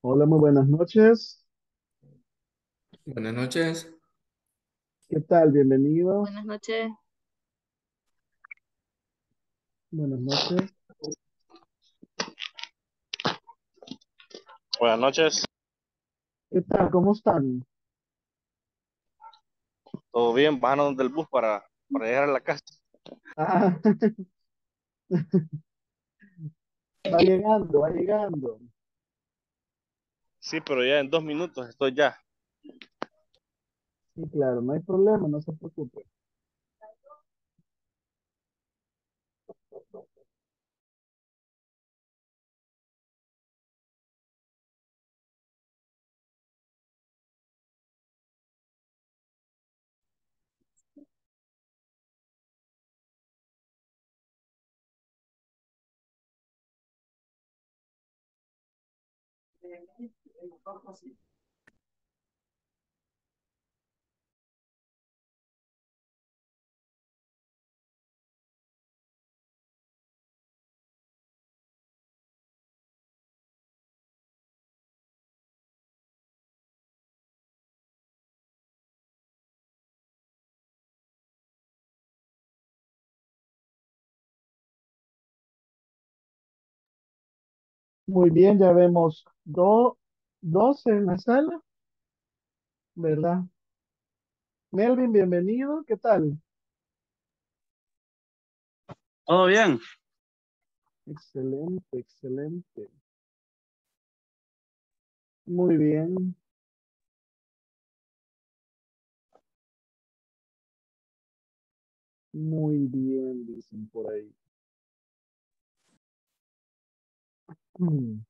Hola, muy buenas noches. Buenas noches. ¿Qué tal? Bienvenidos. Buenas noches. Buenas noches. Buenas noches, ¿Qué tal? ¿Cómo están? ¿todo bien? Bajando del bus para, para llegar a la casa. Ah, va llegando, va llegando. Sí, pero ya en dos minutos estoy ya. Sí, claro, no hay problema, no se preocupe. É, é é, eu não consigo. Muy bien, ya vemos do, 12 en la sala, ¿verdad? Melvin, bienvenido. ¿Qué tal? ¿Todo bien? Excelente, excelente. Muy bien. Muy bien, dicen por ahí. Mm.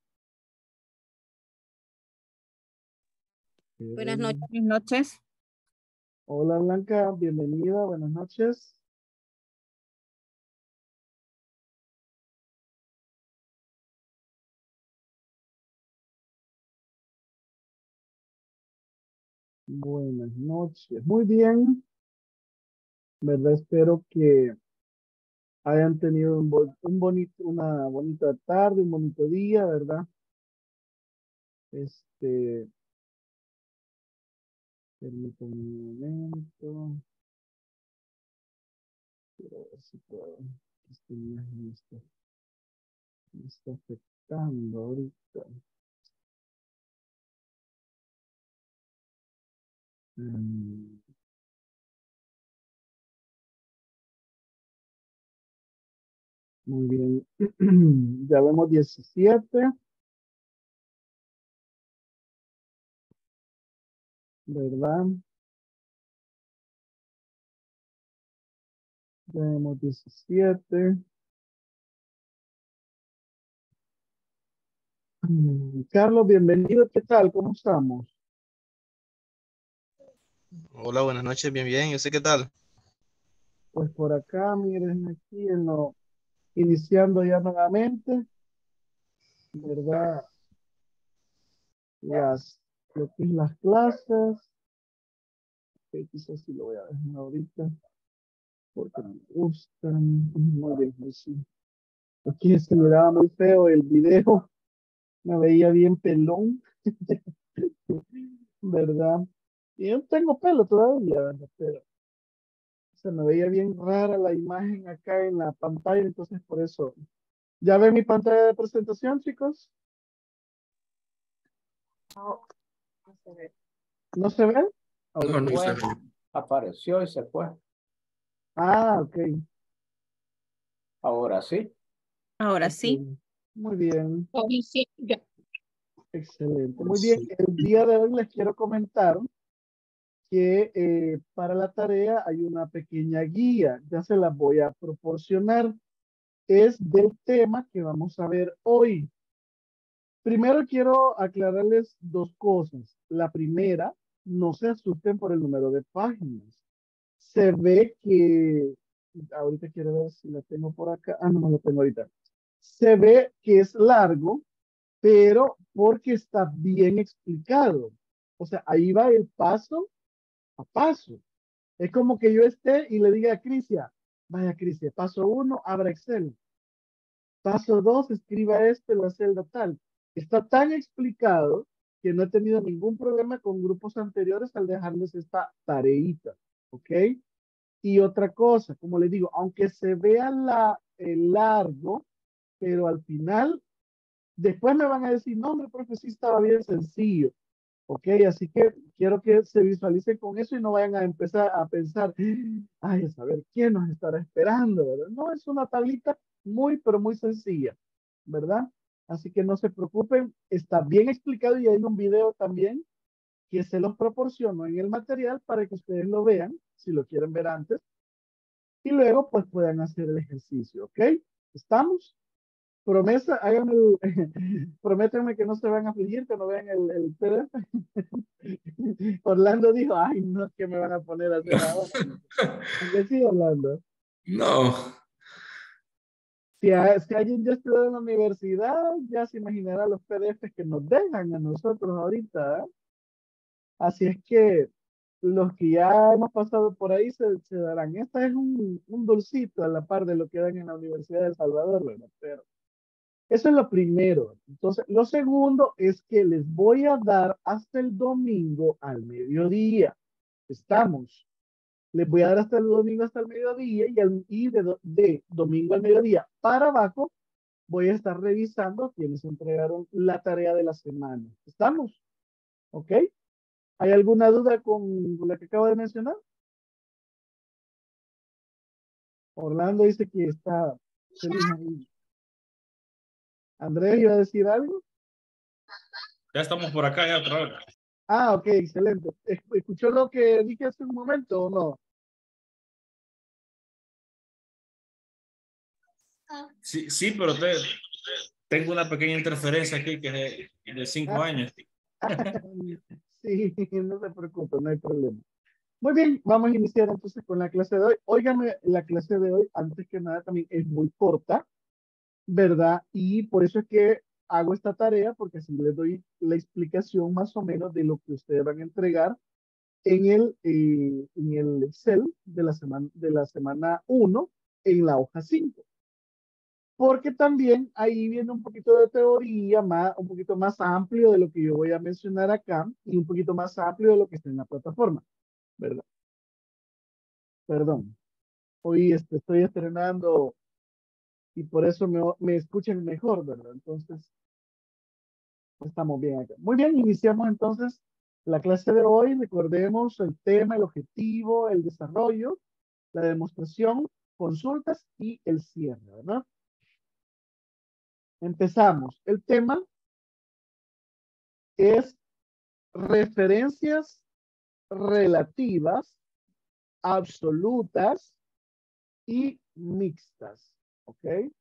Buenas Ok. noches. Buenas noches. Hola Blanca, bienvenida, buenas noches. Buenas noches. Muy bien, ¿verdad? Espero que hayan tenido un, un bonito, una bonita tarde, un bonito día, ¿verdad? Este, permítanme un momento. Quiero ver si puedo. Esta imagen está, me está afectando ahorita. Mm, Muy bien. Ya vemos 17, ¿verdad? Ya vemos 17. Mm, Carlos, bienvenido. ¿Qué tal? ¿Cómo estamos? Hola, buenas noches, bien, bien. ¿Y usted qué tal? Pues por acá, miren, aquí en lo, iniciando ya nuevamente, ¿verdad? Las, las clases. Ok, quizás sí lo voy a dejar ahorita, porque me gustan. Muy bien, pues sí. Aquí se me daba muy feo el video, me veía bien pelón, ¿verdad? Y yo tengo pelo todavía. Pero se me veía bien rara la imagen acá en la pantalla, entonces por eso. ¿Ya ven mi pantalla de presentación, chicos? ¿No se ve? No, no Fue, se ve. apareció y se fue. Ah, ok. Ahora sí. Ahora sí. Muy bien, excelente. Muy bien, el día de hoy les quiero comentar que eh, para la tarea hay una pequeña guía, ya se la voy a proporcionar. Es del tema que vamos a ver hoy. Primero quiero aclararles dos cosas. La primera, no se asusten por el número de páginas. Se ve que, ahorita quiero ver si la tengo por acá. Ah, no, no la tengo ahorita. Se ve que es largo, pero porque está bien explicado. O sea, ahí va el paso paso. Es como que yo esté y le diga a Crisia, vaya Crisia, paso uno, abra Excel. Paso dos, escriba esto en la celda tal. Está tan explicado que no he tenido ningún problema con grupos anteriores al dejarles esta tareita, ¿ok? Y otra cosa, como les digo, aunque se vea la, el largo, pero al final, después me van a decir, no, hombre, profe, sí estaba bien sencillo. Ok, así que quiero que se visualicen con eso y no vayan a empezar a pensar, ay, a saber quién nos estará esperando, ¿verdad? No, es una tablita muy, pero muy sencilla, ¿verdad? Así que no se preocupen, está bien explicado y hay un video también que se los proporciono en el material para que ustedes lo vean, si lo quieren ver antes, y luego pues puedan hacer el ejercicio, ¿ok? ¿Estamos? Promesa, háganme el, prométanme que no se van a afligir, que no vean el, el PDF. Orlando dijo, ay, no, que me van a poner a hacer ahora. ¿Qué sí, Orlando? No, Si, a- si alguien ya estudió en la universidad, ya se imaginará los PDFs que nos dejan a nosotros ahorita. ¿eh? Así es que los que ya hemos pasado por ahí se, se darán. Esta es un, un dulcito a la par de lo que dan en la Universidad de El Salvador, ¿verdad? Pero eso es lo primero. Entonces, lo segundo es que les voy a dar hasta el domingo al mediodía. Estamos. Les voy a dar hasta el domingo hasta el mediodía y, al- y de, do- de domingo al mediodía para abajo voy a estar revisando quienes entregaron la tarea de la semana. ¿Estamos? ¿Ok? ¿Hay alguna duda con la que acabo de mencionar? Orlando dice que está feliz ahí. Andrés iba a decir algo. Ya estamos por acá ya otra vez. Ah, ok, excelente. ¿Es- ¿Escuchó lo que dije hace un momento o no? Sí, sí, pero te- tengo una pequeña interferencia aquí que es de, de cinco Ah. años. Sí, no se preocupe, no hay problema. Muy bien, vamos a iniciar entonces con la clase de hoy. Óigame, la clase de hoy, antes que nada, también es muy corta, ¿verdad? Y por eso es que hago esta tarea, porque así les doy la explicación más o menos de lo que ustedes van a entregar en el, eh, en el Excel de la semana, de la semana 1 en la hoja 5 porque también ahí viene un poquito de teoría, más, un poquito más amplio de lo que yo voy a mencionar acá y un poquito más amplio de lo que está en la plataforma, ¿verdad? Perdón. Hoy estoy estrenando y por eso me, me escuchan mejor, ¿verdad? Entonces, estamos bien acá. Muy bien, iniciamos entonces la clase de hoy. Recordemos el tema, el objetivo, el desarrollo, la demostración, consultas y el cierre, ¿verdad? Empezamos. El tema es referencias relativas, absolutas y mixtas. ¿Ok?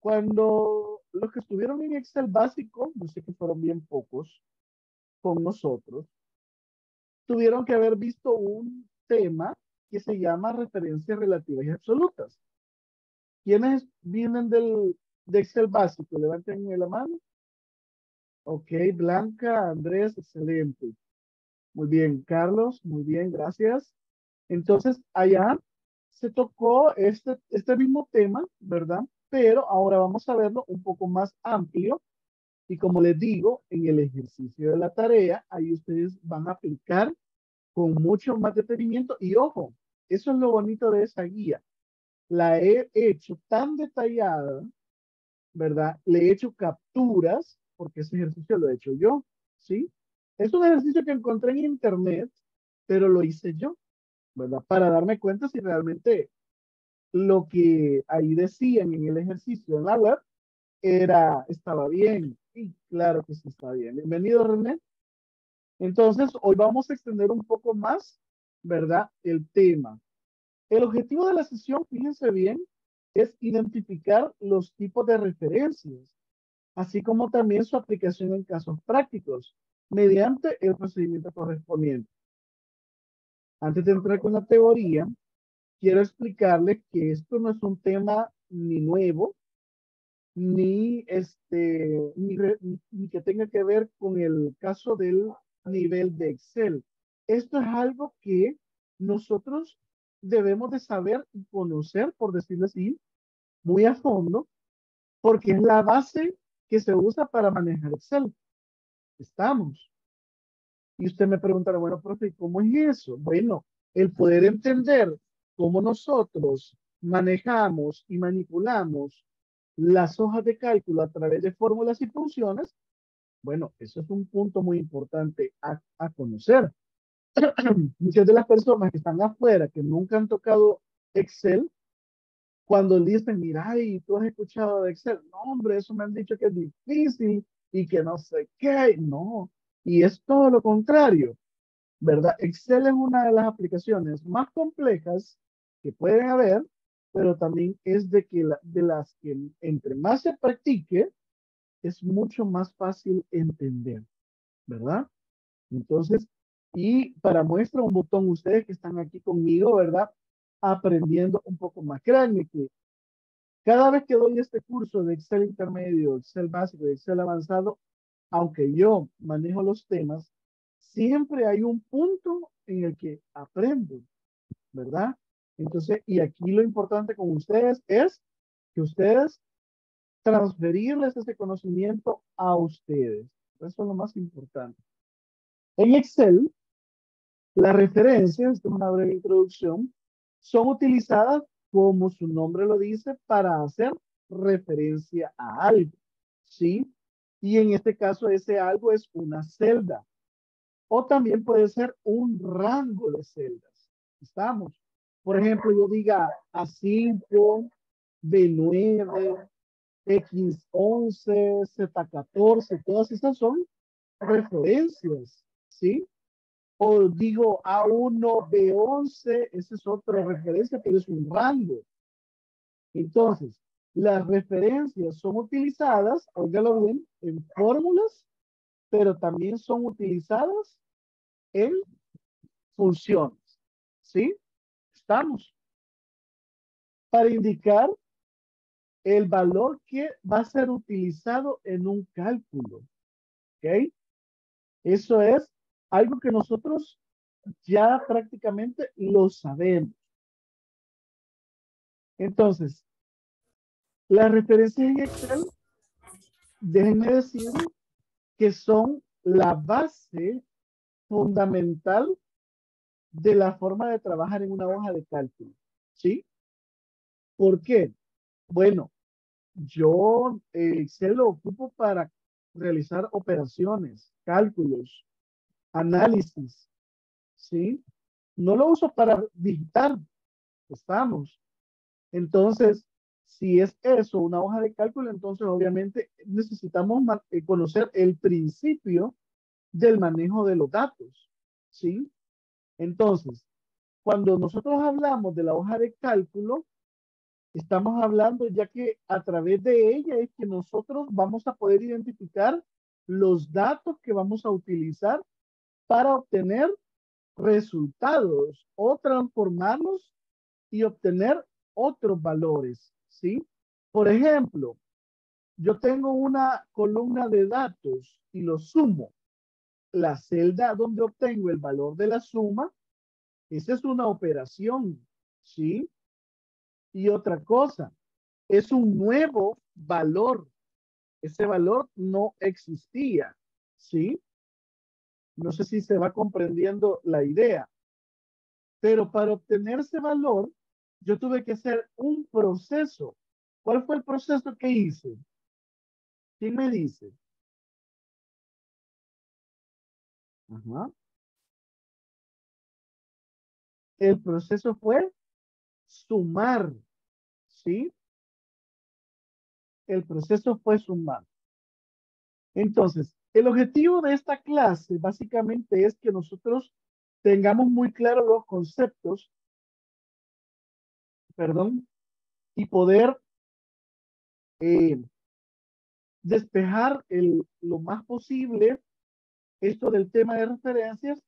Cuando los que estuvieron en Excel básico, yo sé que fueron bien pocos con nosotros, tuvieron que haber visto un tema que se llama referencias relativas y absolutas. ¿Quiénes vienen del, de Excel básico? Levanten la mano. Ok, Blanca, Andrés, excelente. Muy bien, Carlos, muy bien, gracias. Entonces, allá se tocó este, este mismo tema, ¿verdad? Pero ahora vamos a verlo un poco más amplio. Y como les digo, en el ejercicio de la tarea, ahí ustedes van a aplicar con mucho más detenimiento. Y ojo, eso es lo bonito de esa guía. La he hecho tan detallada, ¿verdad? Le he hecho capturas, porque ese ejercicio lo he hecho yo, ¿sí? Es un ejercicio que encontré en internet, pero lo hice yo, ¿verdad? Para darme cuenta si realmente lo que ahí decían en el ejercicio en la web era, estaba bien. Y claro que sí está bien. Bienvenido, René. Entonces, hoy vamos a extender un poco más, ¿verdad? El tema. El objetivo de la sesión, fíjense bien, es identificar los tipos de referencias, así como también su aplicación en casos prácticos, mediante el procedimiento correspondiente. Antes de entrar con la teoría, quiero explicarles que esto no es un tema ni nuevo, ni este, ni, re- ni que tenga que ver con el caso del nivel de Excel. Esto es algo que nosotros debemos de saber y conocer, por decirlo así, muy a fondo, porque es la base que se usa para manejar Excel. Estamos. Y usted me preguntará, bueno, profe, ¿cómo es eso? Bueno, el poder entender cómo nosotros manejamos y manipulamos las hojas de cálculo a través de fórmulas y funciones, bueno, eso es un punto muy importante a, a conocer. Muchas de las personas que están afuera, que nunca han tocado Excel, cuando dicen, mira, y tú has escuchado de Excel, no, hombre, eso me han dicho que es difícil y que no sé qué, no, y es todo lo contrario, ¿verdad? Excel es una de las aplicaciones más complejas que pueden haber, pero también es de, que de las que entre más se practique, es mucho más fácil entender, ¿verdad? Entonces, y para muestra un botón, ustedes que están aquí conmigo, ¿verdad? Aprendiendo un poco más. Créanme que cada vez que doy este curso de Excel intermedio, Excel básico y Excel avanzado, aunque yo manejo los temas, siempre hay un punto en el que aprendo, ¿verdad? Entonces, y aquí lo importante con ustedes es que ustedes transferirles ese conocimiento a ustedes. Eso es lo más importante. En Excel, las referencias, esto es una breve introducción, son utilizadas como su nombre lo dice para hacer referencia a algo, ¿sí? Y en este caso ese algo es una celda. O también puede ser un rango de celdas. ¿Estamos? Por ejemplo, yo diga A5, B9, X11, Z14, todas esas son referencias, ¿sí? O digo A1, B11, esa es otra referencia, pero es un rango. Entonces, las referencias son utilizadas, óigalo bien, en fórmulas, pero también son utilizadas en funciones. ¿Sí? Estamos. Para indicar el valor que va a ser utilizado en un cálculo. ¿Ok? Eso es algo que nosotros ya prácticamente lo sabemos. Entonces, las referencias en Excel, déjenme decir que son la base fundamental de la forma de trabajar en una hoja de cálculo. ¿Sí? ¿Por qué? Bueno, yo eh, Excel lo ocupo para realizar operaciones, cálculos, análisis, ¿sí? No lo uso para digitar, estamos. Entonces, si es eso, una hoja de cálculo, entonces obviamente necesitamos eh, conocer el principio del manejo de los datos, ¿sí? Entonces, cuando nosotros hablamos de la hoja de cálculo, estamos hablando ya que a través de ella es que nosotros vamos a poder identificar los datos que vamos a utilizar para obtener resultados o transformarlos y obtener otros valores, ¿sí? Por ejemplo, yo tengo una columna de datos y lo sumo. La celda donde obtengo el valor de la suma, esa es una operación, ¿sí? Y otra cosa, es un nuevo valor. Ese valor no existía, ¿sí? No sé si se va comprendiendo la idea. Pero para obtener ese valor, yo tuve que hacer un proceso. ¿Cuál fue el proceso que hice? ¿Quién me dice? Ajá. El proceso fue sumar, ¿sí? El proceso fue sumar. Entonces, el objetivo de esta clase básicamente es que nosotros tengamos muy claros los conceptos, perdón, y poder eh, despejar el, lo más posible esto del tema de referencias,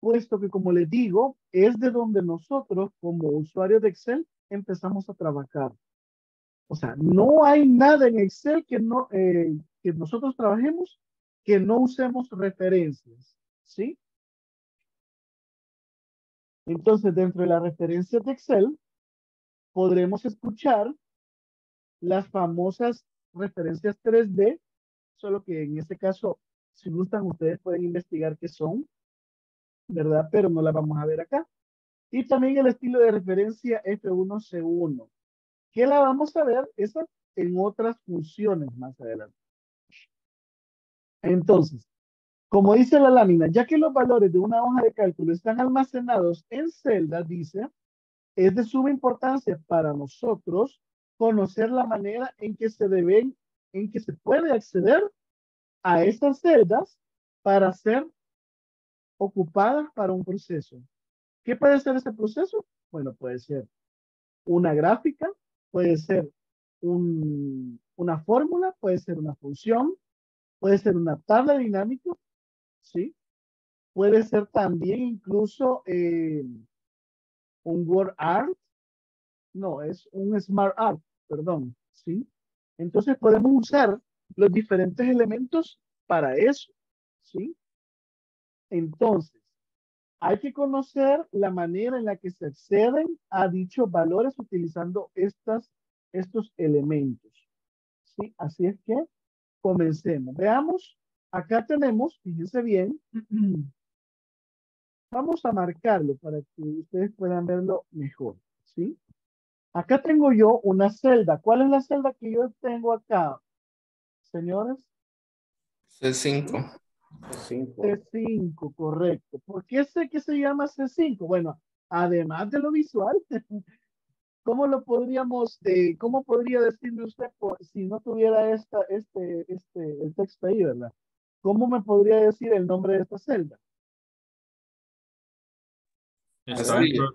puesto que como les digo, es de donde nosotros como usuarios de Excel empezamos a trabajar. O sea, no hay nada en Excel que, no, eh, que nosotros trabajemos que no usemos referencias, ¿sí? Entonces, dentro de las referencias de Excel, podremos escuchar las famosas referencias 3D, solo que en este caso, si gustan, ustedes pueden investigar qué son, ¿verdad? Pero no las vamos a ver acá. Y también el estilo de referencia F1C1, que la vamos a ver esa en otras funciones más adelante. Entonces, como dice la lámina, ya que los valores de una hoja de cálculo están almacenados en celdas, dice, es de suma importancia para nosotros conocer la manera en que se deben, en que se puede acceder a estas celdas para ser ocupadas para un proceso. ¿Qué puede ser ese proceso? Bueno, puede ser una gráfica, puede ser un, una fórmula, puede ser una función, puede ser una tabla dinámica, ¿sí? Puede ser también incluso eh, un word art, no, es un smart art, perdón, ¿sí? Entonces podemos usar los diferentes elementos para eso, ¿sí? Entonces, hay que conocer la manera en la que se acceden a dichos valores utilizando estas, estos elementos, ¿sí? Así es que comencemos. Veamos, acá tenemos, fíjense bien, vamos a marcarlo para que ustedes puedan verlo mejor, ¿sí? Acá tengo yo una celda. ¿Cuál es la celda que yo tengo acá, señores? C5. C5, correcto. ¿Por qué sé que se llama C5? Bueno, además de lo visual, ¿cómo lo podríamos, eh, cómo podría decirle usted si no tuviera esta, este, este, el texto ahí, verdad? ¿Cómo me podría decir el nombre de esta celda? Está dentro,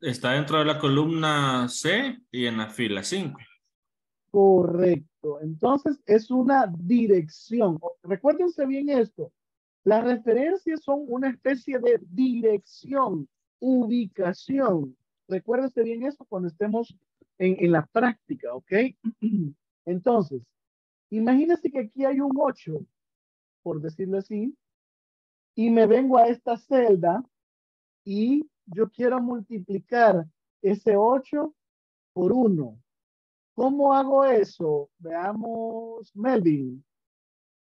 está dentro de la columna C y en la fila 5. Correcto. Entonces es una dirección. Recuérdense bien esto. Las referencias son una especie de dirección, ubicación. Recuérdense bien eso cuando estemos en, en la práctica, ¿ok? Entonces, imagínense que aquí hay un 8, por decirlo así, y me vengo a esta celda y yo quiero multiplicar ese 8 por 1. ¿Cómo hago eso? Veamos, Melvin.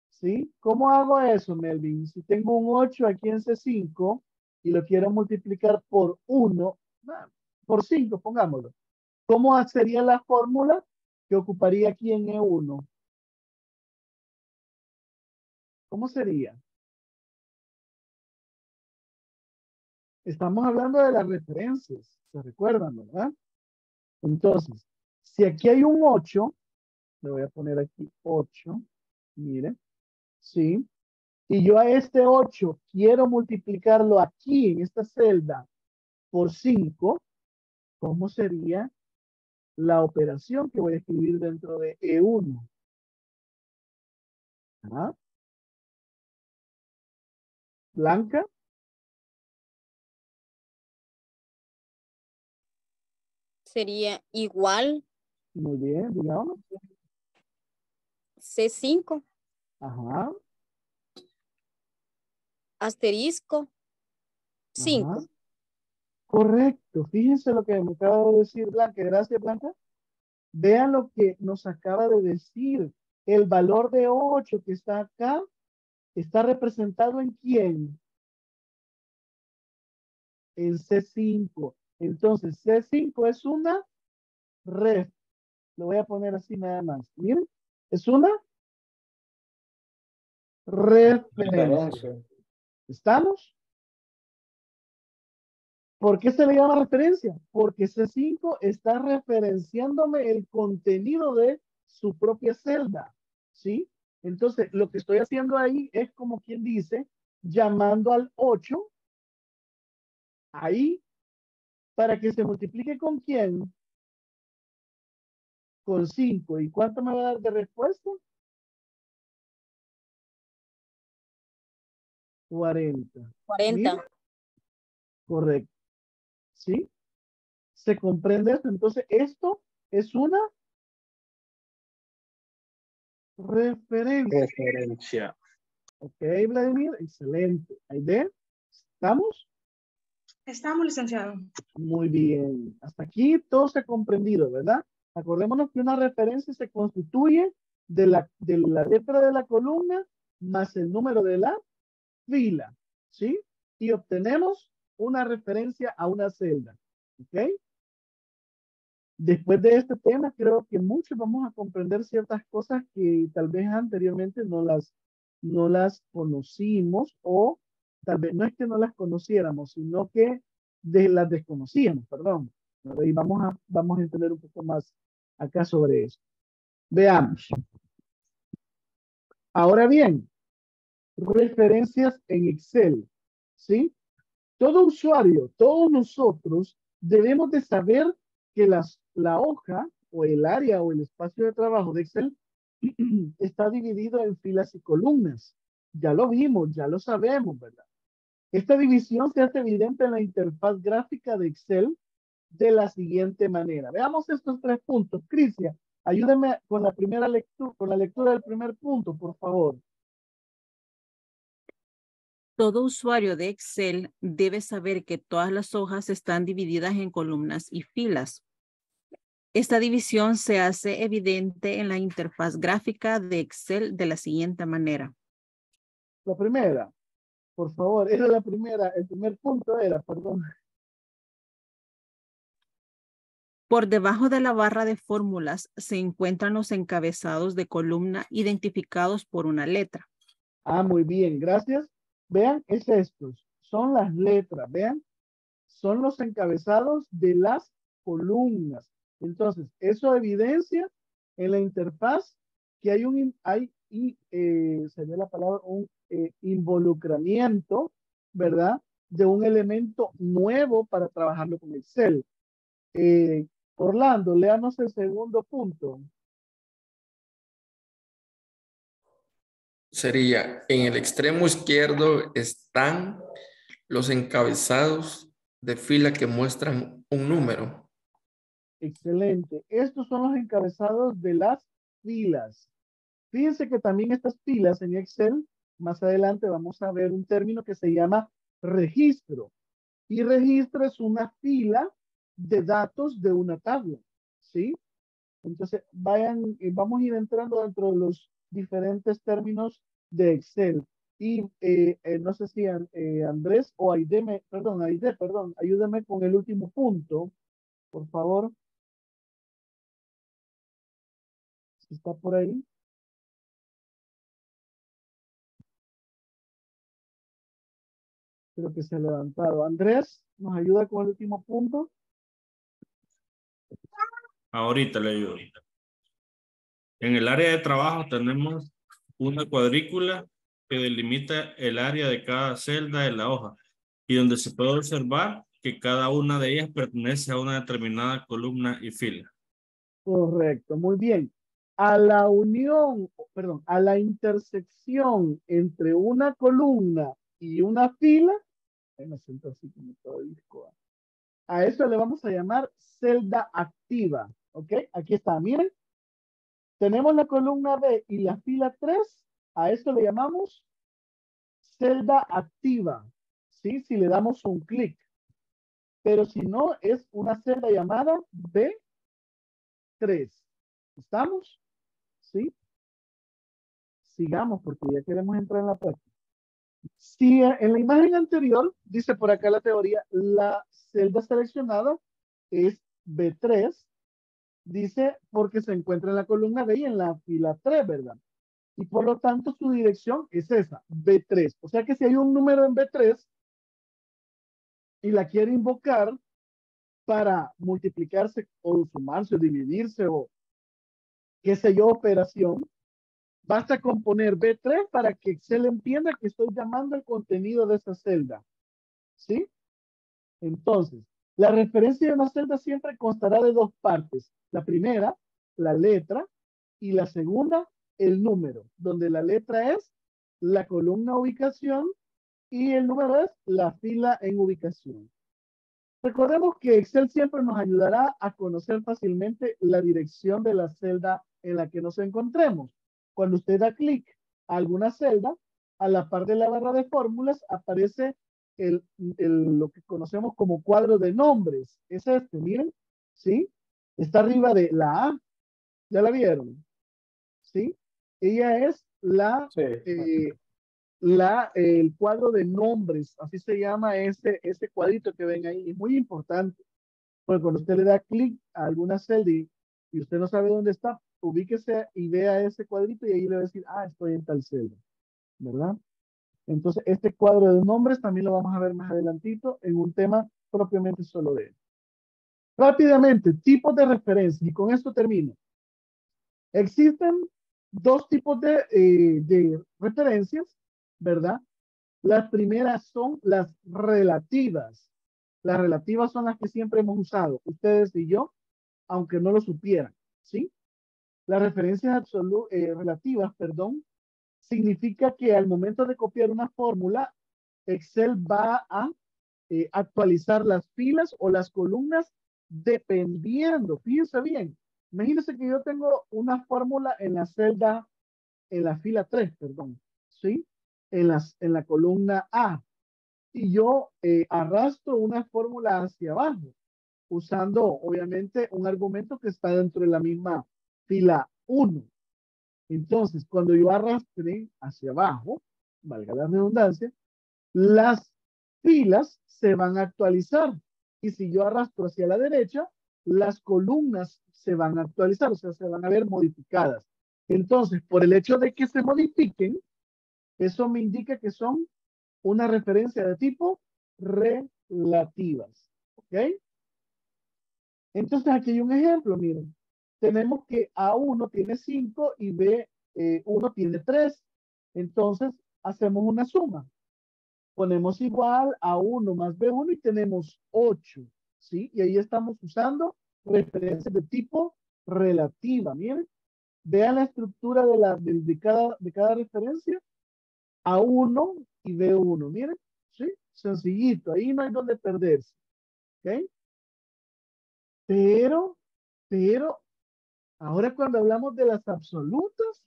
¿Sí? ¿Cómo hago eso, Melvin? Si tengo un 8 aquí en C5 y lo quiero multiplicar por 1, ah, por 5, pongámoslo. ¿Cómo sería la fórmula que ocuparía aquí en E1? ¿Cómo sería? Estamos hablando de las referencias, ¿se recuerdan, verdad? Entonces, si aquí hay un 8, le voy a poner aquí 8, mire, ¿sí? Y yo a este 8 quiero multiplicarlo aquí en esta celda por 5, ¿cómo sería la operación que voy a escribir dentro de E1? ¿Ah? Blanca, Sería igual muy bien, digamos. C5, Ajá. asterisco, 5. Ajá. Correcto. Fíjense lo que me acaba de decir Blanca. Gracias, Blanca. Vean lo que nos acaba de decir. El valor de 8 que está acá está representado en quién? En C5. Entonces, C5 es una ref. Lo voy a poner así nada más. Miren, es una referencia. ¿Estamos? ¿Por qué se le llama referencia? Porque C5 está referenciándome el contenido de su propia celda, ¿sí? Entonces, lo que estoy haciendo ahí es como quien dice, llamando al 8 ahí para que se multiplique con quién? Con 5. ¿Y cuánto me va a dar de respuesta? 40. 40. Mira. Correcto. ¿Sí? ¿Se comprende esto? Entonces, esto es una referencia. Referencia. Ok, Vladimir, excelente. Ahí ve, ¿estamos? Estamos, licenciado. Muy bien. Hasta aquí todo se ha comprendido, ¿verdad? Acordémonos que una referencia se constituye de la, de la letra de la columna más el número de la fila, ¿sí? Y obtenemos una referencia a una celda, ¿ok? Después de este tema, creo que muchos vamos a comprender ciertas cosas que tal vez anteriormente no las, no las conocimos o tal vez no es que no las conociéramos, sino que las desconocíamos, perdón. Y vamos a, vamos a entender un poco más acá sobre eso. Veamos. Ahora bien, referencias en Excel, ¿sí? Todo usuario, todos nosotros debemos de saber que las, la hoja o el área o el espacio de trabajo de Excel está dividido en filas y columnas. Ya lo vimos, ya lo sabemos, ¿verdad? Esta división se hace evidente en la interfaz gráfica de Excel de la siguiente manera. Veamos estos tres puntos. Crisia, ayúdeme con la primera lectura, con la lectura del primer punto, por favor. Todo usuario de Excel debe saber que todas las hojas están divididas en columnas y filas. Esta división se hace evidente en la interfaz gráfica de Excel de la siguiente manera. La primera, por favor, era la primera, el primer punto era, perdón. Por debajo de la barra de fórmulas se encuentran los encabezados de columna identificados por una letra. Ah, muy bien, gracias. Vean, es estos, son las letras, vean, son los encabezados de las columnas. Entonces, eso evidencia en la interfaz que hay un, hay, y, eh, sería la palabra, un eh, involucramiento, ¿verdad? De un elemento nuevo para trabajarlo con Excel. Eh, Orlando, léanos el segundo punto. Sería, en el extremo izquierdo están los encabezados de fila que muestran un número. Excelente. Estos son los encabezados de las filas. Fíjense que también estas filas en Excel, más adelante vamos a ver un término que se llama registro. Y registro es una fila de datos de una tabla, ¿sí? Entonces, vayan, eh, vamos a ir entrando dentro de los diferentes términos de Excel. Y eh, eh, no sé si Andrés o Aide, perdón, Aide, perdón, ayúdame con el último punto, por favor. Está por ahí. Creo que se ha levantado. Andrés, ¿nos ayuda con el último punto? Ahorita le ayudo. En el área de trabajo tenemos una cuadrícula que delimita el área de cada celda de la hoja y donde se puede observar que cada una de ellas pertenece a una determinada columna y fila. Correcto, muy bien. A la unión, perdón, a la intersección entre una columna y una fila, me siento así como todo disco. A eso le vamos a llamar celda activa. ¿Ok? Aquí está, miren. Tenemos la columna B y la fila 3. A esto le llamamos celda activa. ¿Sí? Si le damos un clic. Pero si no, es una celda llamada B3. ¿Estamos? ¿Sí? Sigamos porque ya queremos entrar en la práctica. Si en la imagen anterior, dice por acá la teoría, la celda seleccionada es B3, dice porque se encuentra en la columna B y en la fila 3, ¿verdad? Y por lo tanto su dirección es esa, B3. O sea que si hay un número en B3 y la quiere invocar para multiplicarse o sumarse o dividirse o qué sé yo, operación, basta con poner B3 para que Excel entienda que estoy llamando el contenido de esa celda. ¿Sí? Entonces, la referencia de una celda siempre constará de dos partes. La primera, la letra, y la segunda, el número, donde la letra es la columna ubicación y el número es la fila en ubicación. Recordemos que Excel siempre nos ayudará a conocer fácilmente la dirección de la celda en la que nos encontremos. Cuando usted da clic a alguna celda, a la par de la barra de fórmulas aparece el, el- lo que conocemos como cuadro de nombres. Es este, miren, ¿sí? Está arriba de la A. ¿Ya la vieron? ¿Sí? Ella es la, Sí. eh, la, el cuadro de nombres, así se llama ese, ese cuadrito que ven ahí. Es muy importante. Porque cuando usted le da clic a alguna celda y, y usted no sabe dónde está, ubíquese y vea ese cuadrito y ahí le va a decir, ah, estoy en tal celda. ¿Verdad? Entonces, este cuadro de nombres también lo vamos a ver más adelantito en un tema propiamente solo de él. Rápidamente, tipos de referencias, y con esto termino. Existen dos tipos de, eh, de referencias, ¿verdad? Las primeras son las relativas. Las relativas son las que siempre hemos usado, ustedes y yo, aunque no lo supieran, ¿sí? Las referencias absolu- eh, relativas, perdón, significa que al momento de copiar una fórmula, Excel va a eh, actualizar las filas o las columnas dependiendo. Fíjense bien. Imagínense que yo tengo una fórmula en la celda, en la fila 3, perdón, ¿sí? En, las, en la columna A. Y yo eh, arrastro una fórmula hacia abajo, usando obviamente un argumento que está dentro de la misma fila 1. Entonces, cuando yo arrastre hacia abajo, valga la redundancia, las filas se van a actualizar. Y si yo arrastro hacia la derecha, las columnas se van a actualizar, o sea, se van a ver modificadas. Entonces, por el hecho de que se modifiquen, eso me indica que son una referencia de tipo relativas. ¿Ok? Entonces, aquí hay un ejemplo, miren. Tenemos que A1 tiene 5 y B1 tiene 3. Entonces, hacemos una suma. Ponemos igual a 1 más B1 y tenemos 8. ¿Sí? Y ahí estamos usando referencias de tipo relativa. Miren, vean la estructura de, la, de, de cada, de cada referencia. A1 y B1. Miren, ¿sí? Sencillito, ahí no hay donde perderse. ¿Ok? Pero, pero, ahora cuando hablamos de las absolutas,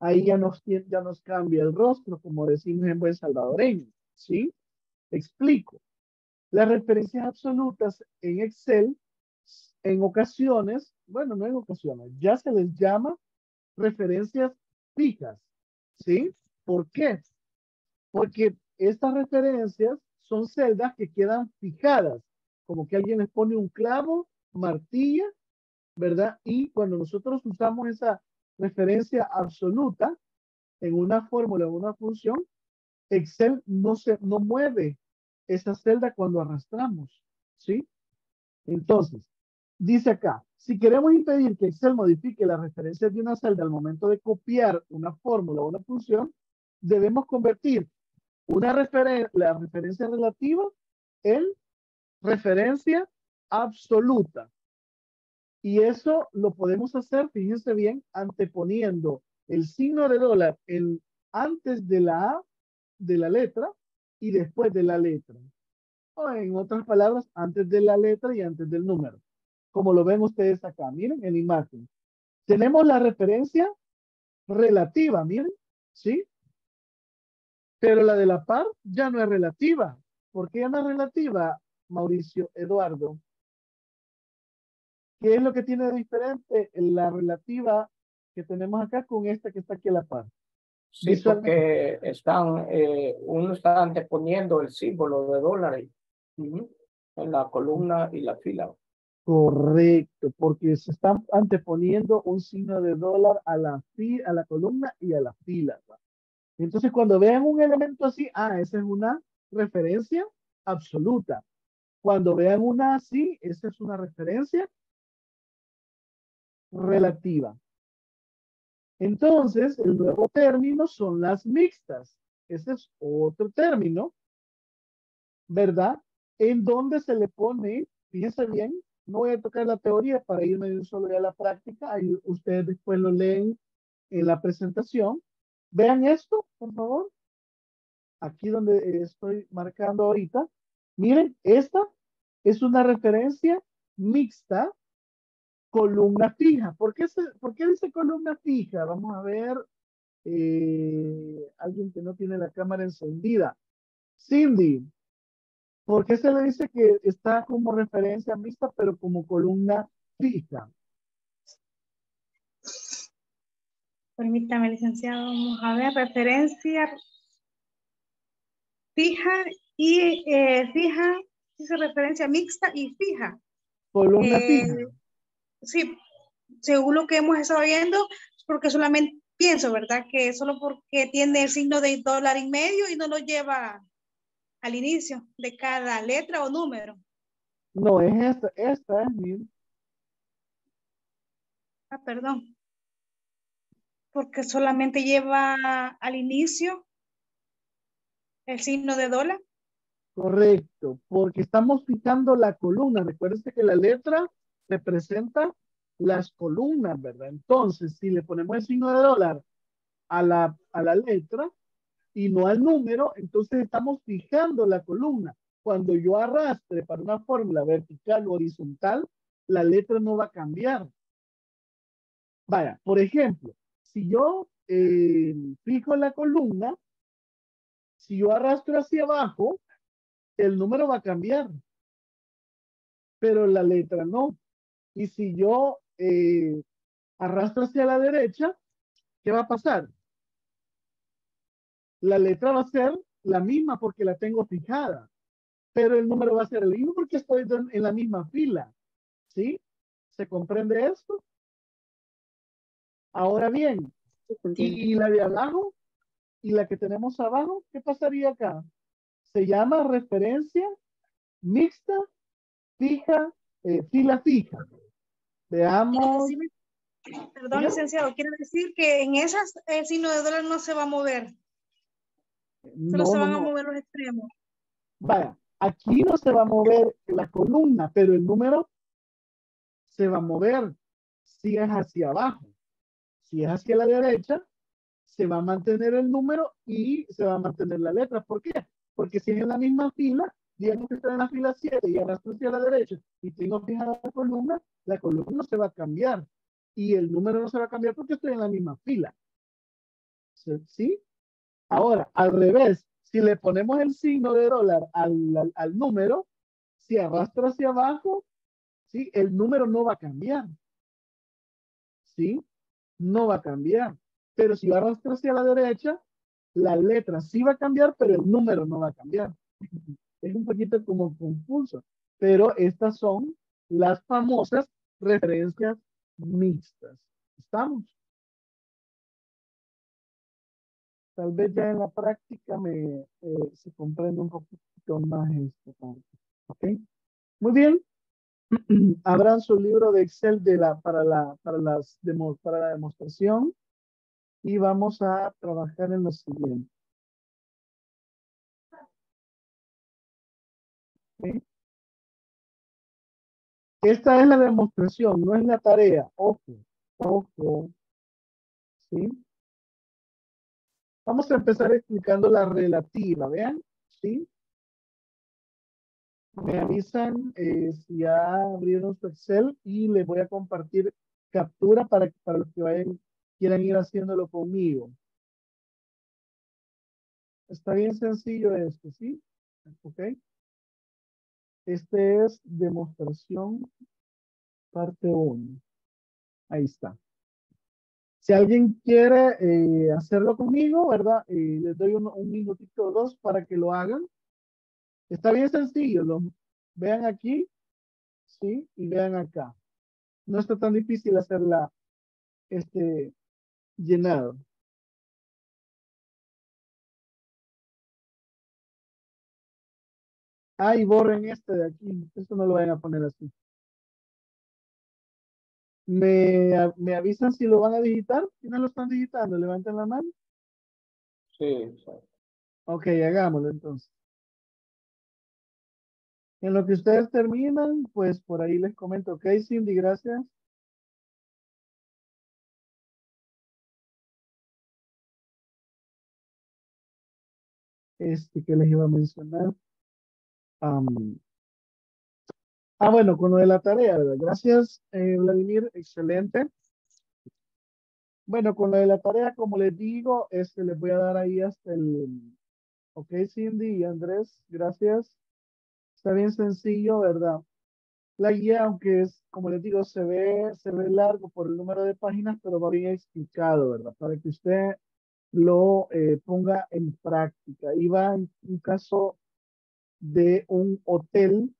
ahí ya nos, ya nos cambia el rostro, como decimos en buen salvadoreño. ¿Sí? Explico. Las referencias absolutas en Excel, en ocasiones, bueno, no en ocasiones, ya se les llama referencias fijas. ¿Sí? ¿Por qué? Porque estas referencias son celdas que quedan fijadas, como que alguien les pone un clavo, martilla, ¿verdad? Y cuando nosotros usamos esa referencia absoluta en una fórmula, en una función, Excel no se no mueve esa celda cuando arrastramos, ¿sí? Entonces, dice acá, si queremos impedir que Excel modifique las referencias de una celda al momento de copiar una fórmula o una función, debemos convertir una referen la referencia relativa en referencia absoluta. Y eso lo podemos hacer, fíjense bien, anteponiendo el signo de dólar en, antes de la de la letra y después de la letra. O en otras palabras, antes de la letra y antes del número. Como lo ven ustedes acá, miren en la imagen. Tenemos la referencia relativa, miren, ¿sí? Pero la de la par ya no es relativa. ¿Por qué ya no es relativa, Mauricio Eduardo? ¿Qué es lo que tiene de diferente la relativa que tenemos acá con esta que está aquí a la par? Sí, porque están, eh, uno está anteponiendo el símbolo de dólar en la columna y la fila. Correcto, porque se están anteponiendo un signo de dólar a la, fi, a la columna y a la fila. Entonces, cuando vean un elemento así, ah, esa es una referencia absoluta. Cuando vean una así, esa es una referencia relativa. Entonces, el nuevo término son las mixtas. Ese es otro término, ¿verdad? En donde se le pone, fíjense bien, no voy a tocar la teoría para irme de solo a la práctica, ahí ustedes después lo leen en la presentación. Vean esto, por favor. Aquí donde estoy marcando ahorita. Miren, esta es una referencia mixta columna fija. ¿Por qué, se, ¿Por qué dice columna fija? Vamos a ver. Eh, alguien que no tiene la cámara encendida. Cindy, ¿Por qué se le dice que está como referencia mixta, pero como columna fija? Permítame, licenciado. Vamos a ver, referencia fija y eh, fija, dice referencia mixta y fija. Columna Eh, fija. Sí, según lo que hemos estado viendo, porque solamente pienso, ¿verdad? Que solo porque tiene el signo de dólar en medio y no lo lleva al inicio de cada letra o número. No, es esta, esta es, miren. Ah, perdón. Porque solamente lleva al inicio el signo de dólar. Correcto, porque estamos fijando la columna. Recuérdense que la letra representa las columnas, ¿verdad? Entonces, si le ponemos el signo de dólar a la, a la letra y no al número, entonces estamos fijando la columna. Cuando yo arrastre para una fórmula vertical o horizontal, la letra no va a cambiar. Vaya, por ejemplo, si yo eh, fijo la columna, si yo arrastro hacia abajo, el número va a cambiar, pero la letra no. Y si yo eh, arrastro hacia la derecha, ¿qué va a pasar? La letra va a ser la misma porque la tengo fijada, pero el número va a ser el mismo porque estoy en la misma fila. ¿Sí? ¿Se comprende esto? Ahora bien, y, y la de abajo y la que tenemos abajo, ¿qué pasaría acá? Se llama referencia mixta, fija, eh, fila fija. Veamos. Perdón, licenciado, quiero decir que en esas el signo de dólar no se va a mover, solo No, se van a mover los extremos. Vaya, aquí no se va a mover la columna, pero el número se va a mover si es hacia abajo. Si es hacia la derecha, se va a mantener el número y se va a mantener la letra. ¿Por qué? Porque si es en la misma fila, digamos que está en la fila 7 y arrastro hacia la derecha y tengo fijada la columna, la columna no se va a cambiar y el número no se va a cambiar porque estoy en la misma fila. ¿Sí? Ahora, al revés, si le ponemos el signo de dólar al, al, al número, si arrastra hacia abajo, ¿sí? el número no va a cambiar. ¿Sí? No va a cambiar. Pero si arrastra hacia la derecha, la letra sí va a cambiar, pero el número no va a cambiar. Es un poquito como confuso. Pero estas son las famosas referencias mixtas. ¿Estamos? Tal vez ya en la práctica me eh, se comprende un poquito más esta parte. Muy bien. Abran su libro de Excel de la, para, la, para, las para la demostración y vamos a trabajar en lo siguiente. Esta es la demostración, no es la tarea. Ojo, ojo. ¿Sí? Vamos a empezar explicando la relativa, ¿vean? ¿Sí? Me avisan eh, si ya abrieron su Excel y les voy a compartir captura para, para los que quieran ir haciéndolo conmigo. Está bien sencillo esto, ¿sí? ¿Ok? Este es demostración parte 1. Ahí está. Si alguien quiere eh, hacerlo conmigo, ¿verdad? Eh, les doy un, un minutito o dos para que lo hagan. Está bien sencillo. Lo, vean aquí, ¿sí? Y vean acá. No está tan difícil hacerla, este, llenado. Ah, y borren este de aquí. Esto no lo vayan a poner así. ¿Me, me avisan si lo van a digitar? ¿Quiénes lo están digitando? Levanten la mano. Sí, sí. Ok, hagámoslo entonces. En lo que ustedes terminan, pues por ahí les comento. Ok, Cindy, gracias. Este que les iba a mencionar. Am, ah, bueno, con lo de la tarea, ¿verdad? Gracias, eh, Vladimir, excelente. Bueno, con lo de la tarea, como les digo, este les voy a dar ahí hasta el, ok, Cindy y Andrés, gracias. Está bien sencillo, ¿verdad? La guía, aunque es, como les digo, se ve, se ve largo por el número de páginas, pero va bien explicado, ¿verdad? Para que usted lo eh, ponga en práctica. Y va en un caso de un hotel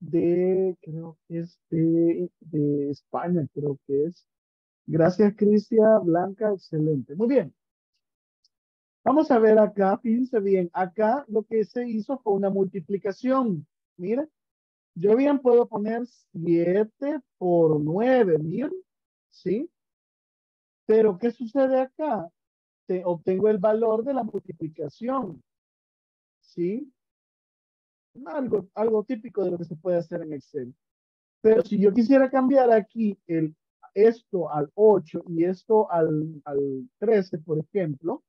de, creo que es de, de España, creo que es. Gracias, Cristian Blanca, excelente. Muy bien. Vamos a ver acá, fíjense bien, acá lo que se hizo fue una multiplicación. Miren, yo bien puedo poner 7 por 9, miren, ¿sí? Pero ¿qué sucede acá? Te, obtengo el valor de la multiplicación, ¿sí? Algo, algo típico de lo que se puede hacer en Excel. Pero si yo quisiera cambiar aquí el, esto al 8 y esto al, al 13, por ejemplo,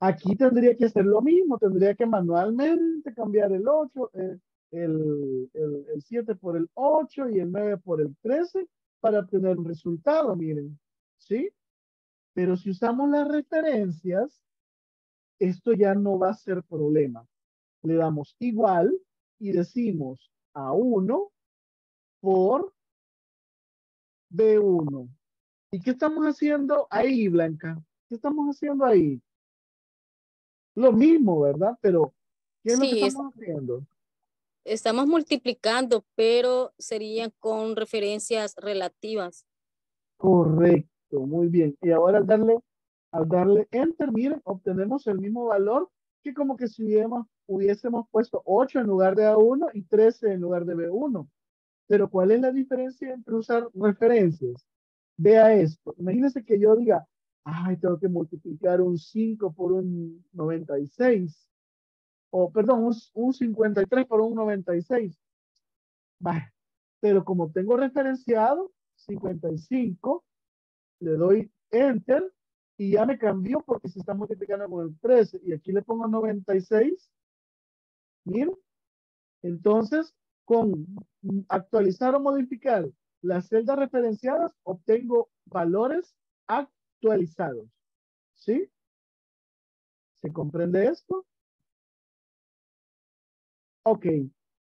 aquí tendría que hacer lo mismo, tendría que manualmente cambiar el 8, eh, el, el, el 7 por el 8 y el 9 por el 13 para obtener un resultado, miren, ¿sí? Pero si usamos las referencias, esto ya no va a ser problema. Le damos igual y decimos A1 por B1. ¿Y qué estamos haciendo ahí, Blanca? ¿Qué estamos haciendo ahí? Lo mismo, ¿verdad? Pero, ¿qué es lo que es- estamos haciendo? Estamos multiplicando, pero serían con referencias relativas. Correcto, muy bien. Y ahora al darle, al darle enter, miren, obtenemos el mismo valor que como que si hubiésemos, hubiésemos puesto 8 en lugar de A1 y 13 en lugar de B1. Pero ¿cuál es la diferencia entre usar referencias? Vea esto. Imagínense que yo diga, ay, tengo que multiplicar un 5 por un 96. O, perdón, un, un 53 por un 96. Bah, pero como tengo referenciado 55, le doy enter y ya me cambió porque se está multiplicando con el 13 y aquí le pongo 96. Bien. Entonces, con actualizar o modificar las celdas referenciadas, obtengo valores actualizados. ¿Sí? ¿Se comprende esto? Ok.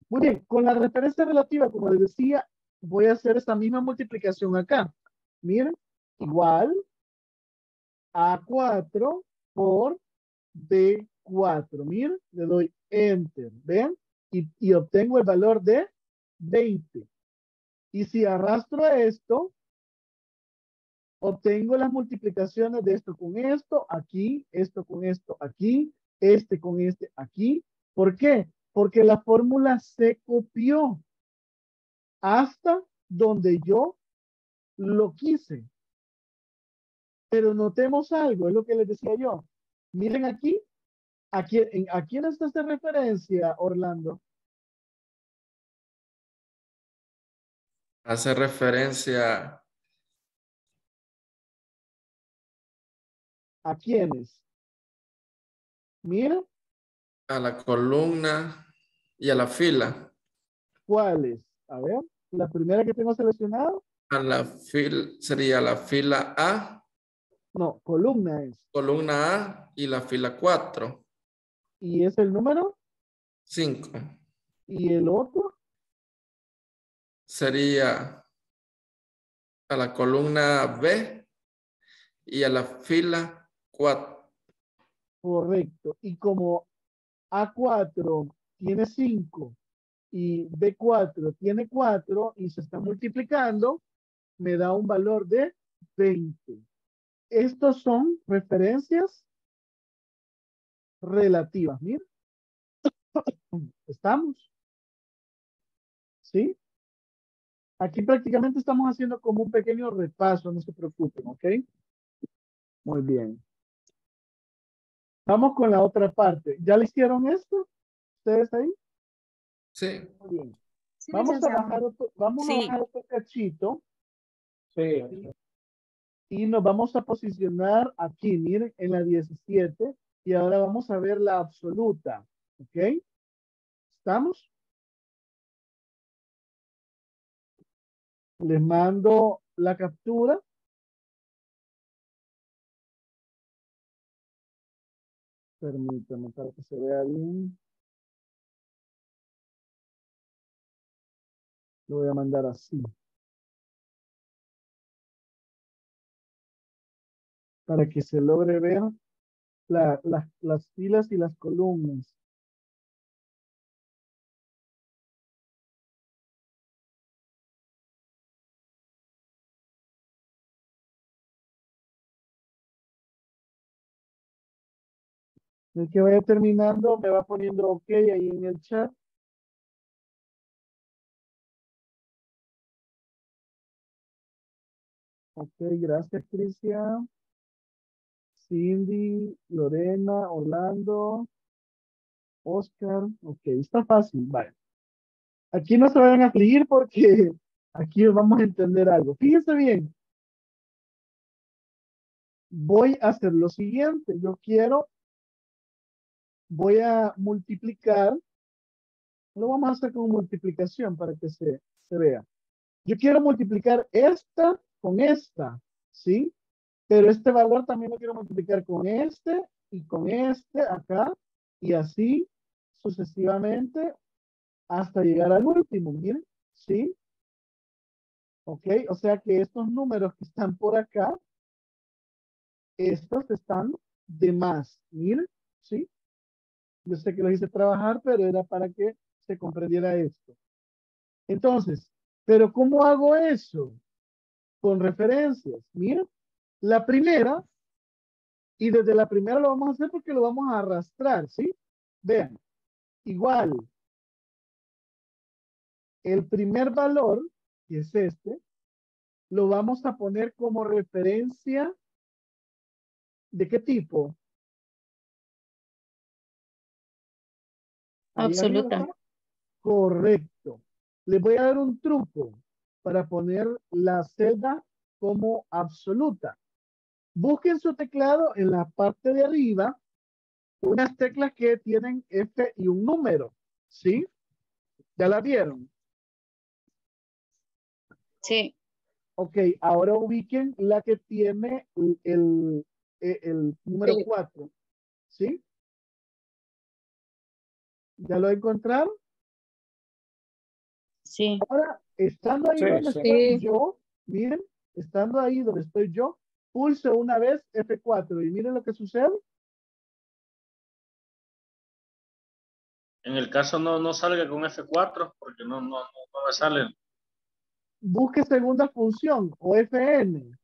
Muy bien. Con la referencia relativa, como les decía, voy a hacer esta misma multiplicación acá. Miren, igual a4 por B 4000, le doy enter, ¿ven? Y, y, obtengo el valor de 20. Y si arrastro esto, obtengo las multiplicaciones de esto con esto, aquí, esto con esto, aquí, este con este, aquí. ¿Por qué? Porque la fórmula se copió hasta donde yo lo quise. Pero notemos algo, es lo que les decía yo. Miren aquí, aquí, en, ¿a quién está esta referencia, Orlando? Hace referencia ¿A quiénes? Mira, a la columna y a la fila. ¿cuáles? A ver, la primera que tengo seleccionado, A la fila sería la fila A, no, columna es. columna A y la fila 4, Y es el número, 5. y el otro, Sería a la columna B y a la fila 4. correcto. Y como A4 tiene 5 y B4 tiene 4 y se está multiplicando, me da un valor de 20. Estos son referencias relativas. Mira. ¿Estamos? ¿Sí? Aquí prácticamente estamos haciendo como un pequeño repaso, no se preocupen, ¿ok? Muy bien. Vamos con la otra parte. ¿Ya le hicieron esto? ¿Ustedes ahí? Sí. Muy bien. Sí, Vamos a bajar otro, vamos a bajar otro cachito Sí. y nos vamos a posicionar aquí, miren, en la 17 y ahora vamos a ver la absoluta. ¿Ok? ¿Estamos? Les mando la captura. Permítanme para que se vea bien. Lo voy a mandar así. Para que se logre ver la- la- las filas y las columnas. El que vaya terminando me va poniendo ok ahí en el chat. Ok, gracias Cristian. Cindy, Lorena, Orlando, Oscar. Ok, está fácil. Vale. Aquí no se vayan a afligir porque aquí vamos a entender algo. Fíjense bien. Voy a hacer lo siguiente. Yo quiero voy a multiplicar, lo vamos a hacer con multiplicación para que se, se vea. Yo quiero multiplicar esta con esta, ¿sí? Pero este valor también lo quiero multiplicar con este y con este acá y así sucesivamente hasta llegar al último, miren, ¿sí? Ok, o sea que estos números que están por acá, estos están de más, miren, ¿sí? Yo sé que lo hice trabajar, pero era para que se comprendiera esto. Entonces, ¿pero cómo hago eso? Con referencias. Mira, la primera, y desde la primera lo vamos a hacer porque lo vamos a arrastrar, ¿sí? Vean, igual. El primer valor, que es este, lo vamos a poner como referencia. ¿De qué tipo? Absoluta. Correcto. Les voy a dar un truco para poner la celda como absoluta. Busquen su teclado en la parte de arriba, unas teclas que tienen F y un número. ¿Sí? ¿Ya la vieron? Sí. Ok, ahora ubiquen la que tiene el, el, el número Sí. 4. ¿Sí? ¿Ya lo encontraron? Sí. Ahora, estando ahí Sí, donde sí. estoy Sí. yo, miren, estando ahí donde estoy yo, pulse una vez F4 y miren lo que sucede. En el caso no, no salga con F4 porque no, no, no, no me salen. Busque segunda función o FN.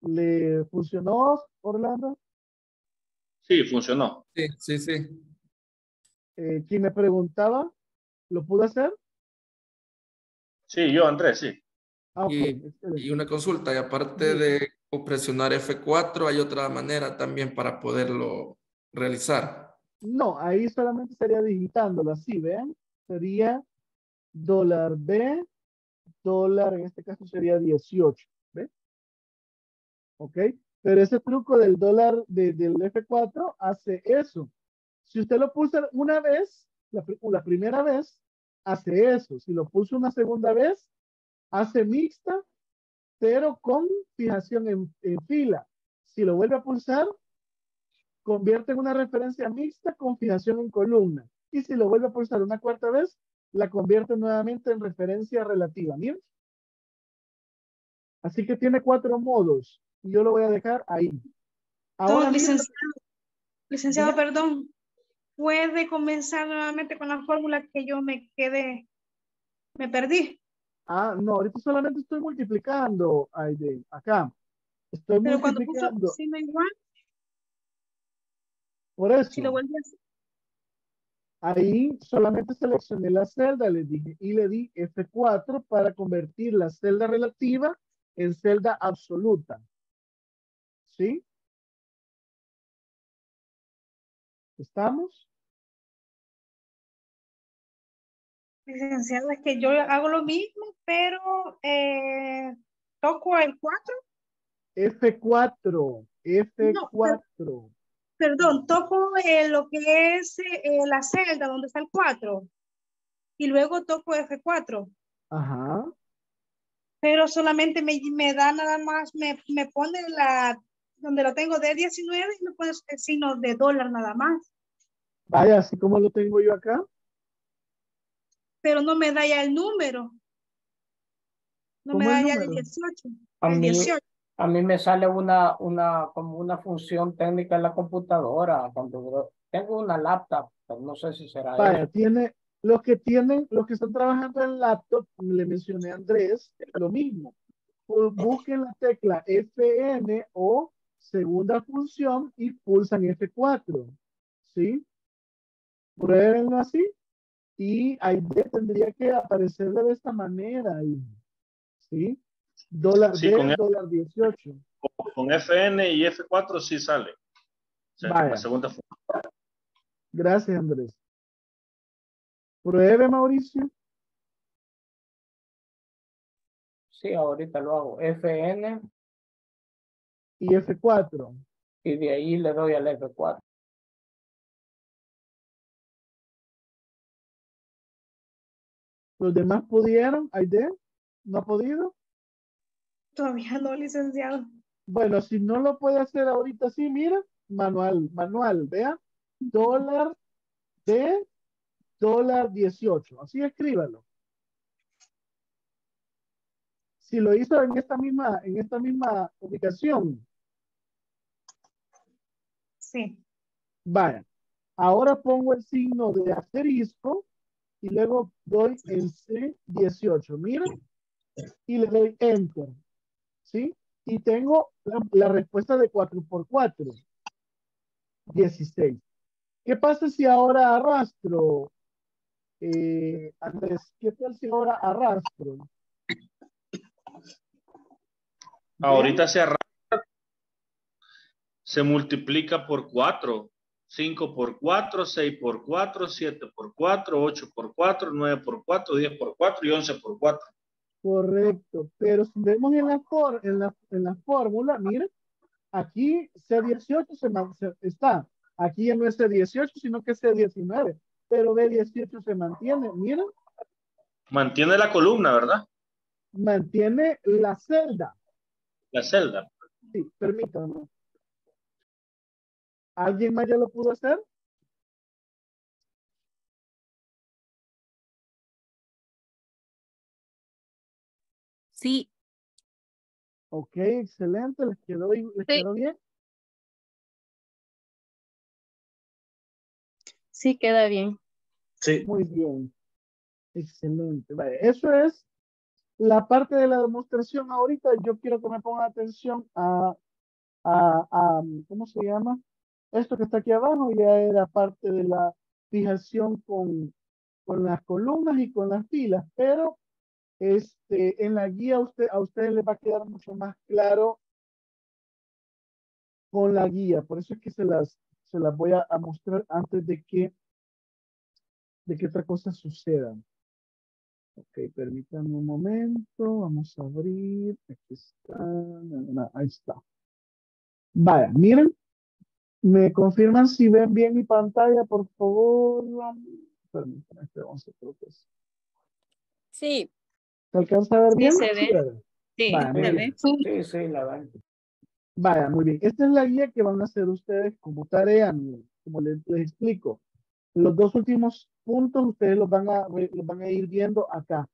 ¿Le funcionó, Orlando? Sí, funcionó. Sí, sí, sí. Eh, quien me preguntaba, ¿lo pudo hacer? Sí, yo, Andrés, sí. Ah, ok, Y-. Y una consulta, y aparte de presionar F4, hay otra manera también para poderlo realizar. No, ahí solamente sería digitándolo así, ¿ven? Sería dólar B, dólar, en este caso sería 18, ¿ven? ¿Ok? Pero ese truco del dólar de- del F4 hace eso. Si usted lo pulsa una vez, la, la primera vez, hace eso. Si lo pulsa una segunda vez, hace mixta, pero con fijación en, en fila. Si lo vuelve a pulsar, convierte en una referencia mixta con fijación en columna. Y si lo vuelve a pulsar una cuarta vez, la convierte nuevamente en referencia relativa. ¿Miren? Así que tiene cuatro modos. Y yo lo voy a dejar ahí. Ahora licenciado, licenciado, perdón. ¿Puede comenzar nuevamente con la fórmula que yo me quedé, me perdí? ah, no, ahorita solamente estoy multiplicando, Aide, acá. Estoy Pero cuando puso multiplicando. signo igual, Por eso. si lo a hacer. Ahí solamente seleccioné la celda, le dije, y le di F4 para convertir la celda relativa en celda absoluta. ¿Sí? ¿Estamos? Licenciado, es que yo hago lo mismo, pero eh, toco el 4, F4, F4. perdón, toco eh, lo que es eh, la celda donde está el 4 y luego toco F4, Ajá. pero solamente me, me da nada más, me, me pone la, donde lo tengo de 19 y me pone el signo de dólar nada más. Vaya, así como lo tengo yo acá. Pero no me da ya el número. No me ¿Cómo el da ya el número? 18. A El mí, 18. a mí me sale una, una, como una función técnica en la computadora. Cuando tengo una laptop, pero no sé si será Vaya, eso. tiene, los que tienen, los que están trabajando en laptop, le mencioné a Andrés, lo mismo. Bu- Busquen la tecla FN o segunda función y pulsan F4. ¿Sí? Pruébenlo así. Y ahí tendría que aparecer de esta manera. ahí. ¿Sí? Dólar Sí, D, con F- dólar 18. Con FN y F4 sí sale. O sea, Vaya. la segunda fu- Gracias, Andrés. Pruebe, Mauricio. Sí, ahorita lo hago. FN Y F4. y de ahí le doy al F4. Los demás pudieron, Aide, no ha podido. Todavía no, licenciado. Bueno, si no lo puede hacer ahorita, sí, mira, manual, manual, vea, dólar de dólar 18, así escríbalo. Si lo hizo en esta misma, en esta misma ubicación, Sí. vaya. Ahora pongo el signo de asterisco y luego doy el C18, mira, y le doy enter, ¿sí? Y tengo la, la respuesta de 4 por 4, 16. ¿Qué pasa si ahora arrastro? Eh, Andrés, ¿qué tal si ahora arrastro? Ahorita se arrastra, se multiplica por 4, 5 por 4, 6 por 4, 7 por 4, 8 por 4, 9 por 4, 10 por 4 y 11 por 4. Correcto, pero si vemos en la, for- en la, en la fórmula, miren, aquí C18 se, está, aquí ya no es C18, sino que es C19, pero B18 se mantiene, miren, Mantiene la columna, ¿verdad? mantiene la celda. La celda. Sí, permítanme. ¿Alguien más ya lo pudo hacer? Sí, Ok, excelente, les quedó, les Sí. quedó bien. Sí, queda bien. Sí. Muy bien. Excelente. Vale, eso es la parte de la demostración. Ahorita yo quiero que me pongan atención a, a, a, ¿cómo se llama? Esto que está aquí abajo ya era parte de la fijación con, con las columnas y con las filas, pero este, en la guía usted, a ustedes les va a quedar mucho más claro con la guía. Por eso es que se las, se las voy a, a mostrar antes de que, de que otra cosa suceda. Ok, permítanme un momento. Vamos a abrir. Aquí está. Ahí está. Vaya, miren. ¿Me confirman si ven bien mi pantalla, por favor? Permítanme, este vamos a hacer otra cosa. Sí, ¿Se alcanza a ver Sí, bien? se ve. sí, muy se ve. Sí, sí, la verdad. Vaya, muy bien. Esta es la guía que van a hacer ustedes como tarea, como les, les explico. Los dos últimos puntos ustedes los van a, los van a ir viendo acá.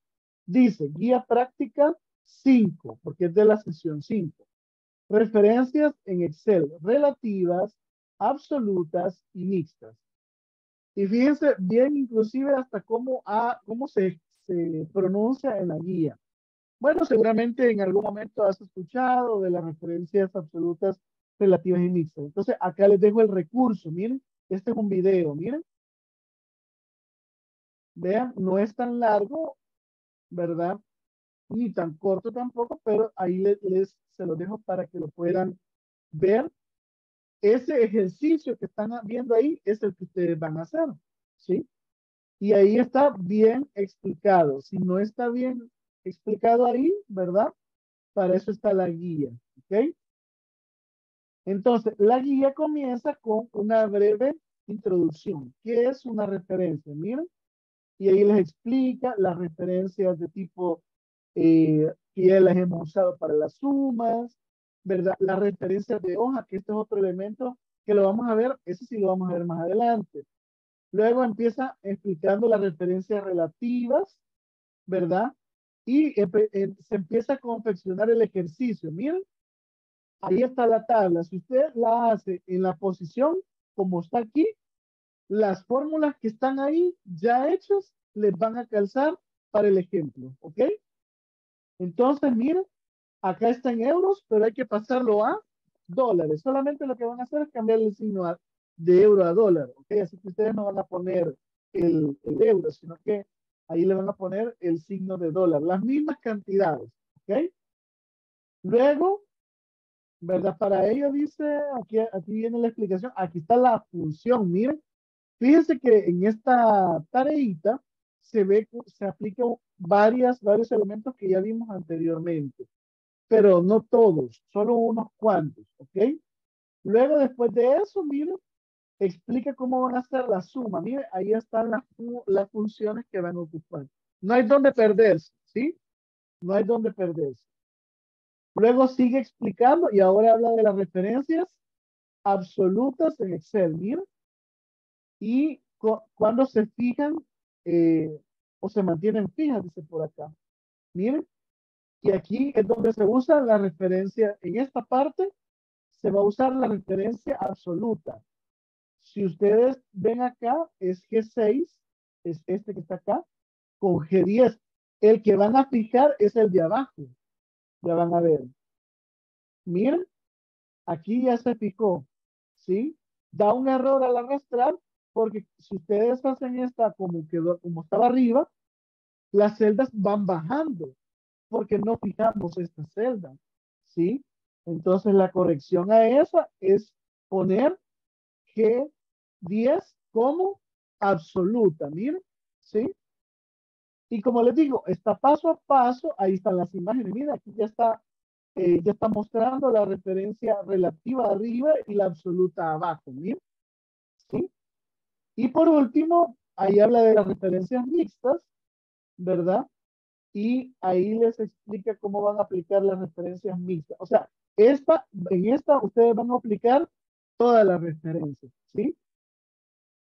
Dice guía práctica 5, porque es de la sesión 5. Referencias en Excel relativas, absolutas y mixtas. Y fíjense bien inclusive hasta cómo, ha- cómo se, se pronuncia en la guía. Bueno, seguramente en algún momento has escuchado de las referencias absolutas, relativas y mixtas. Entonces, acá les dejo el recurso. Miren, este es un video, miren. Vean, no es tan largo, ¿verdad? Ni tan corto tampoco, pero ahí les, les- se los dejo para que lo puedan ver. Ese ejercicio que están viendo ahí es el que ustedes van a hacer, ¿sí? Y ahí está bien explicado. Si no está bien explicado ahí, ¿verdad? Para eso está la guía, ¿ok? Entonces, la guía comienza con una breve introducción. ¿Qué es una referencia? Miren, y ahí les explica las referencias de tipo eh, que ya las hemos usado para las sumas, ¿verdad? Las referencias de hoja, que este es otro elemento que lo vamos a ver, ese sí lo vamos a ver más adelante. Luego empieza explicando las referencias relativas, ¿verdad? Y em- se empieza a confeccionar el ejercicio. Miren, ahí está la tabla. Si usted la hace en la posición como está aquí, las fórmulas que están ahí ya hechas les van a calzar para el ejemplo, ¿ok? Entonces, miren, acá está en euros, pero hay que pasarlo a dólares. Solamente lo que van a hacer es cambiar el signo de euro a dólar, ¿ok? Así que ustedes no van a poner el, euro, sino que ahí le van a poner el signo de dólar, las mismas cantidades, ¿ok? Luego, ¿verdad? Para ello dice, aquí, viene la explicación, aquí está la función, miren, fíjense que en esta tareita se ve, se aplican varios elementos que ya vimos anteriormente, pero no todos, solo unos cuantos, ¿ok? Luego, después de eso, miren, explica cómo van a hacer la suma. Mire, ahí están las, las funciones que van a ocupar. No hay donde perderse, ¿sí? No hay donde perderse. Luego sigue explicando y ahora habla de las referencias absolutas en Excel, miren. Y cu- cuando se fijan eh, o se mantienen fijas, dice por acá. Miren. Y aquí es donde se usa la referencia, en esta parte se va a usar la referencia absoluta. Si ustedes ven acá, es G6, es este que está acá, con G10. El que van a fijar es el de abajo. Ya van a ver. Miren, aquí ya se fijó, ¿sí? Da un error al arrastrar, porque si ustedes hacen esta como quedó, como estaba arriba, las celdas van bajando, porque no fijamos esta celda, ¿sí? Entonces la corrección a esa es poner G10 como absoluta, miren, ¿sí? Y como les digo, está paso a paso, ahí están las imágenes, mira, aquí ya está, eh, ya está mostrando la referencia relativa arriba y la absoluta abajo, miren, ¿sí? Y por último, ahí habla de las referencias mixtas, ¿verdad? Y ahí les explica cómo van a aplicar las referencias mixtas. O sea, esta, en esta ustedes van a aplicar todas las referencias, ¿sí?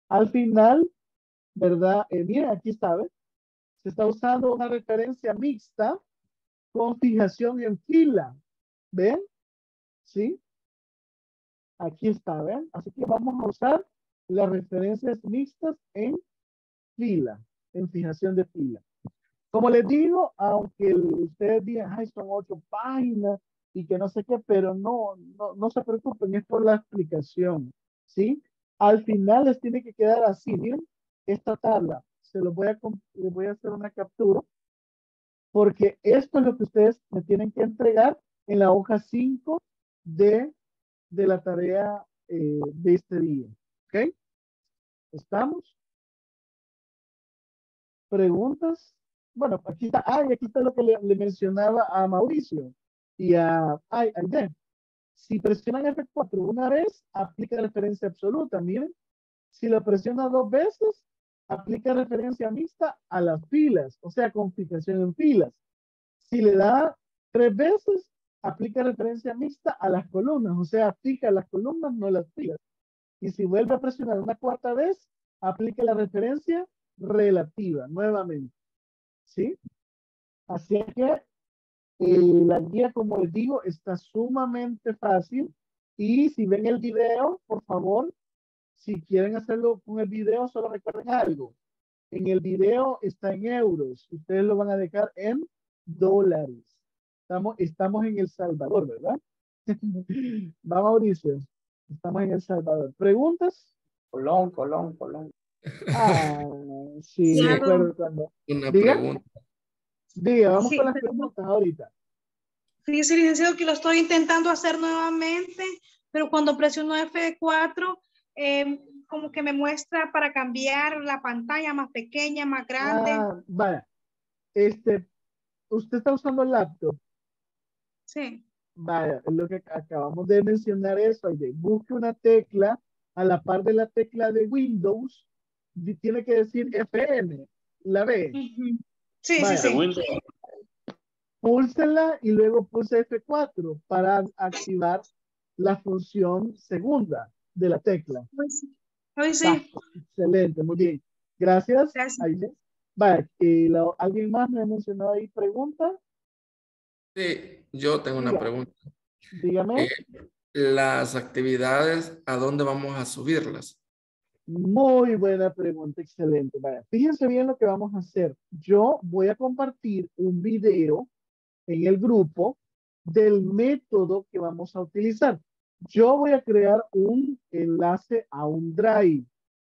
Al final, ¿verdad? Eh, miren, aquí está, ¿ves? Se está usando una referencia mixta con fijación en fila. ¿Ven? ¿Sí? Aquí está, ¿ven? Así que vamos a usar las referencias mixtas en fila, en fijación de fila. Como les digo, aunque ustedes digan, ay, son ocho páginas y que no sé qué, pero no, no, no se preocupen, es por la explicación, ¿sí? Al final les tiene que quedar así, miren, esta tabla, se los voy a, les voy a hacer una captura, porque esto es lo que ustedes me tienen que entregar en la hoja 5 de, de la tarea eh, de este día, ¿ok? ¿Estamos? ¿Preguntas? Bueno, aquí está, ay, aquí está lo que le, le mencionaba a Mauricio y a, ay, a Aiden. Si presionan F4 una vez, aplica referencia absoluta, miren. Si lo presiona dos veces, aplica referencia mixta a las filas, o sea, con fijación en filas. Si le da tres veces, aplica referencia mixta a las columnas, o sea, fija las columnas, no las filas. Y si vuelve a presionar una cuarta vez, aplica la referencia relativa nuevamente. ¿Sí? Así que eh, la guía, como les digo, está sumamente fácil. Y si ven el video, por favor, si quieren hacerlo con el video, solo recuerden algo. En el video está en euros. Ustedes lo van a dejar en dólares. Estamos, estamos en El Salvador, ¿verdad? Va Mauricio. Estamos en El Salvador. ¿Preguntas? Colón, Colón, Colón. Ah, sí, me Claro. acuerdo cuando. Una Diga. pregunta. Diga, vamos Sí, con las pero- preguntas ahorita. Fíjese, licenciado, que lo estoy intentando hacer nuevamente, pero cuando presiono F4, eh, como que me muestra para cambiar la pantalla más pequeña, más grande. Ah, vaya. Este, usted está usando el laptop. Sí. Vaya, es lo que acabamos de mencionar eso. busque una tecla a la par de la tecla de Windows. Tiene que decir FN. ¿La? Ujú. Sí, Vaya. sí, sí. Púlsela y luego pulse F4 para activar la función segunda de la tecla. Hoy sí. Va, excelente, muy bien. Gracias. Gracias. Vale, la- ¿alguien más me ha mencionado ahí pregunta? Sí, yo tengo una Diga. pregunta. Dígame. Eh, las actividades, ¿a dónde vamos a subirlas? Muy buena pregunta, excelente. Fíjense bien lo que vamos a hacer. Yo voy a compartir un video en el grupo del método que vamos a utilizar. Yo voy a crear un enlace a un Drive.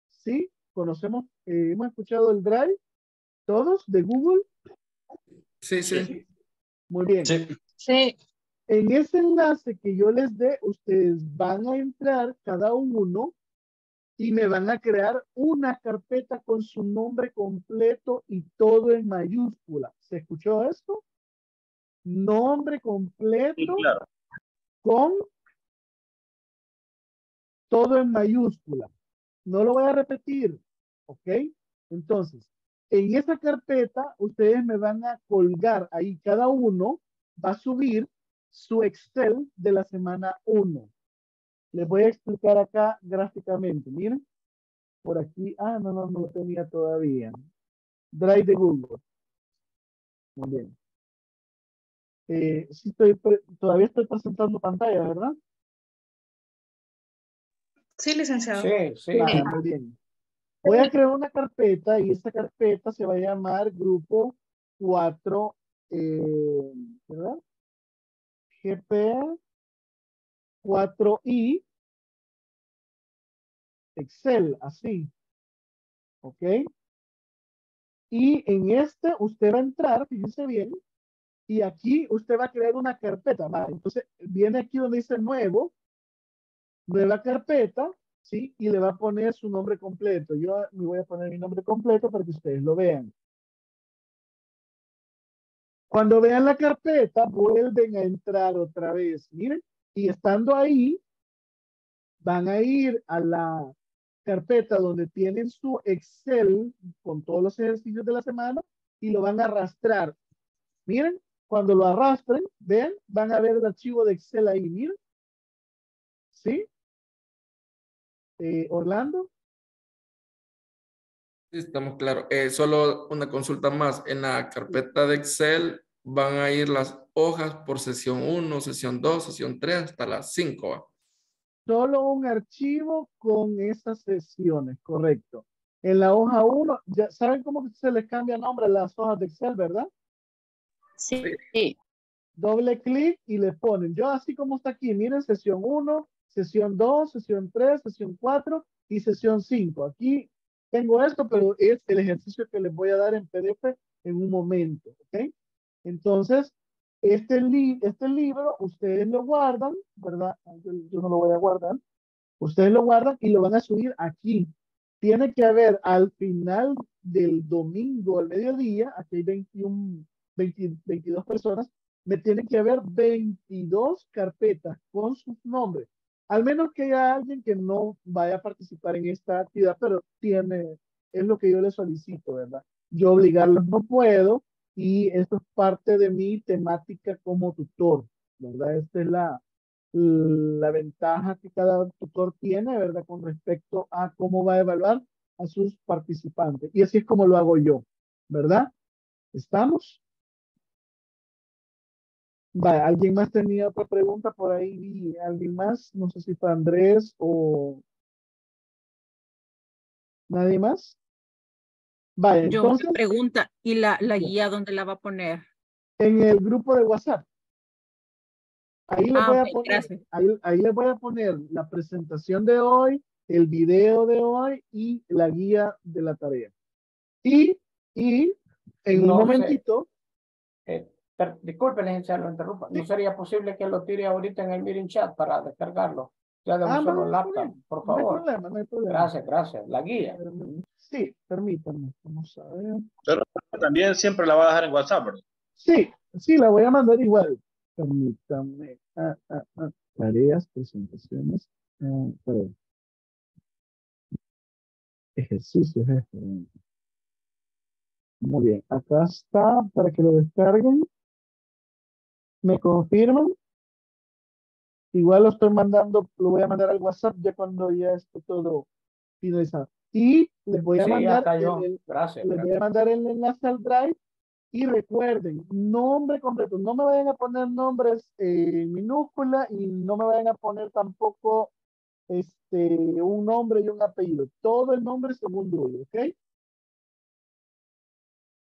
¿Sí? ¿Conocemos? eh, ¿Hemos escuchado el Drive? ¿Todos? ¿De Google? Sí, sí. Muy bien. Sí. En ese enlace que yo les dé, ustedes van a entrar cada uno y me van a crear una carpeta con su nombre completo y todo en mayúscula. ¿Se escuchó esto? Nombre completo Sí, claro. con todo en mayúscula. No lo voy a repetir, ¿ok? Entonces, en esa carpeta, ustedes me van a colgar ahí, cada uno va a subir su Excel de la semana 1. Les voy a explicar acá gráficamente. Miren, por aquí, ah, no, no, no lo tenía todavía. Drive de Google. Muy bien. Eh, sí estoy, todavía estoy presentando pantalla, ¿verdad? Sí, licenciado. Sí, sí. Vale, muy bien. Voy a crear una carpeta y esta carpeta se va a llamar grupo 4, eh, ¿verdad? GP 4i Excel, así. ¿Ok? Y en este usted va a entrar, fíjense bien, y aquí usted va a crear una carpeta. Vale, entonces viene aquí donde dice nuevo, nueva carpeta, ¿sí? Y le va a poner su nombre completo. Yo me voy a poner mi nombre completo para que ustedes lo vean. Cuando vean la carpeta, vuelven a entrar otra vez. Miren, y estando ahí, van a ir a la carpeta donde tienen su Excel con todos los ejercicios de la semana y lo van a arrastrar. Miren, cuando lo arrastren, vean, van a ver el archivo de Excel ahí, miren. ¿Sí? Eh, Orlando. Sí, estamos claros. Eh, solo una consulta más. En la carpeta de Excel van a ir las hojas por sesión 1, sesión 2, sesión 3, hasta las 5. ¿va? Solo un archivo con esas sesiones, correcto. En la hoja 1, ya saben cómo se les cambia nombre a las hojas de Excel, ¿verdad? Sí. Doble clic y le ponen. Yo así como está aquí, miren, sesión 1, sesión 2, sesión 3, sesión 4 y sesión 5. Aquí tengo esto, pero es el ejercicio que les voy a dar en PDF en un momento, ¿ok? Entonces, este, li- este libro, ustedes lo guardan, ¿verdad? Yo, no lo voy a guardar. Ustedes lo guardan y lo van a subir aquí. Tiene que haber al final del domingo al mediodía, aquí hay 21, 20 22 personas, me tienen que haber 22 carpetas con sus nombres. Al menos que haya alguien que no vaya a participar en esta actividad, pero tiene, es lo que yo le solicito, ¿verdad? Yo obligarlos no puedo y esto es parte de mi temática como tutor, ¿verdad? Esta es la, la ventaja que cada tutor tiene, ¿verdad? Con respecto a cómo va a evaluar a sus participantes. Y así es como lo hago yo, ¿verdad? ¿Estamos? Vale, ¿alguien más tenía otra pregunta por ahí? ¿Alguien más? No sé si fue Andrés o... ¿Nadie más? Vale, Yo, entonces, una pregunta, ¿y la, la guía dónde la va a poner? en el grupo de WhatsApp. Ahí les Ah, voy a poner, ahí, ahí les voy a poner la presentación de hoy, el video de hoy y la guía de la tarea. Y, y en No un momentito, Eh, disculpe, licenciado, lo interrumpa. ¿No sería posible que lo tire ahorita en el meeting chat para descargarlo? Ya de un Ah, solo no, laptop, por no hay favor. problema, no hay problema. Gracias, gracias. La guía. Sí, permítanme, vamos a ver. Pero también siempre la va a dejar en WhatsApp, ¿verdad? Sí, sí, la voy a mandar igual. Permítame. Ah, ah, ah. Tareas, presentaciones. ah, perdón. Ejercicios. Muy bien, acá está para que lo descarguen. ¿Me confirman? Igual lo estoy mandando, lo voy a mandar al WhatsApp ya cuando ya esté todo finalizado. Y les voy a Sí, mandar el- Gracias. les voy a mandar el enlace al Drive y recuerden, nombre completo, no me vayan a poner nombres eh, en minúscula y no me vayan a poner tampoco este, un nombre y un apellido. Todo el nombre según Dewey, ¿ok?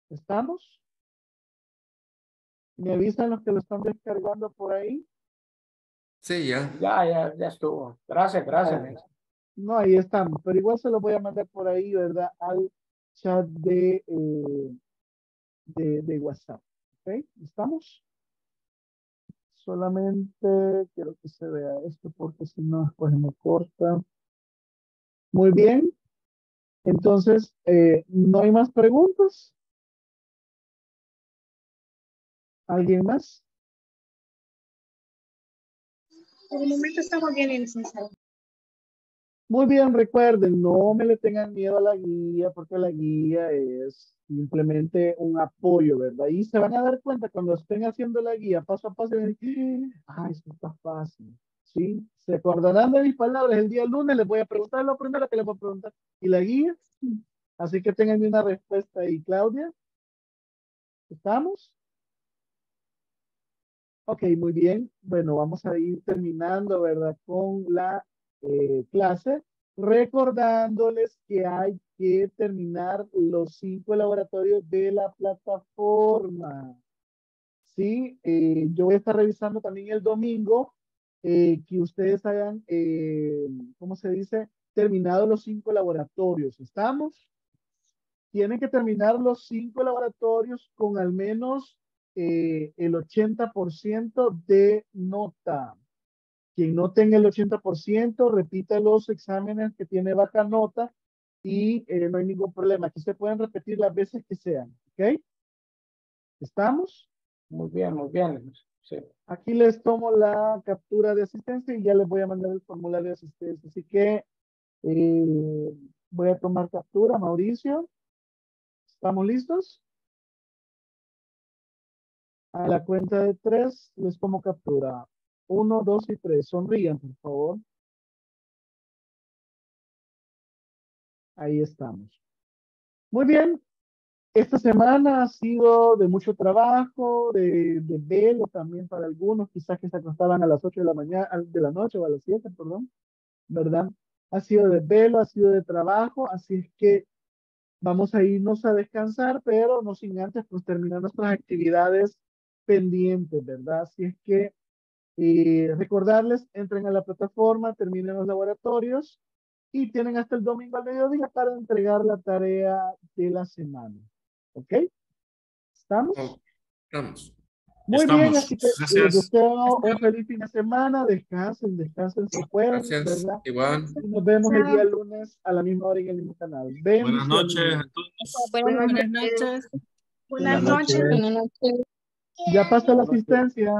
¿Estamos? ¿Me avisan los que lo están descargando por ahí? Sí, ya. Ya, ya, ya estuvo. Gracias, gracias. Nelson. No, ahí estamos, pero igual se lo voy a mandar por ahí, ¿verdad? Al chat de, eh, de, de WhatsApp. ¿Ok? ¿Estamos? Solamente quiero que se vea esto porque si no, después me corta. Muy bien. Entonces, eh, ¿no hay más preguntas? ¿Alguien más? Por el momento estamos bien, licenciado. Muy bien, recuerden, no me le tengan miedo a la guía porque la guía es simplemente un apoyo, ¿verdad? Y se van a dar cuenta cuando estén haciendo la guía paso a paso, ay, esto está fácil, ¿sí? Se acordarán de mis palabras el día lunes, les voy a preguntar lo primero que les voy a preguntar. ¿Y la guía? Así que tengan una respuesta ahí, Claudia. ¿Estamos? Ok, muy bien. Bueno, vamos a ir terminando, ¿verdad? Con la eh, clase, recordándoles que hay que terminar los cinco laboratorios de la plataforma. Sí, eh, yo voy a estar revisando también el domingo eh, que ustedes hayan, eh, ¿cómo se dice? Terminado los cinco laboratorios. ¿Estamos? Tienen que terminar los cinco laboratorios con al menos eh, el 80% de nota. Quien no tenga el 80%, repita los exámenes que tiene baja nota y eh, no hay ningún problema. Aquí se pueden repetir las veces que sean. ¿Ok? ¿Estamos? Muy bien, muy bien. Sí. Aquí les tomo la captura de asistencia y ya les voy a mandar el formulario de asistencia. Así que eh, voy a tomar captura, Mauricio. ¿Estamos listos? A la cuenta de tres les tomo captura. Uno, dos y tres. Sonrían, por favor. Ahí estamos. Muy bien. Esta semana ha sido de mucho trabajo, de, de velo también para algunos, quizás que se acostaban a las 8 de la mañana, de la noche o a las 7, perdón, ¿verdad? Ha sido de velo, ha sido de trabajo, así es que vamos a irnos a descansar, pero no sin antes pues terminar nuestras actividades pendientes, ¿verdad? Así es que eh, recordarles, entren a la plataforma, terminen los laboratorios y tienen hasta el domingo al mediodía para entregar la tarea de la semana. ¿Ok? ¿Estamos? Estamos. Muy bien, así que les Gracias. deseo un feliz fin de semana, descansen, descansen si pueden, Gracias, ¿verdad? Iván. Y nos vemos el día lunes a la misma hora en el mismo canal. Buenas noches a todos. Buenas noches. Buenas Buenas noches. noches. Ya pasó la asistencia.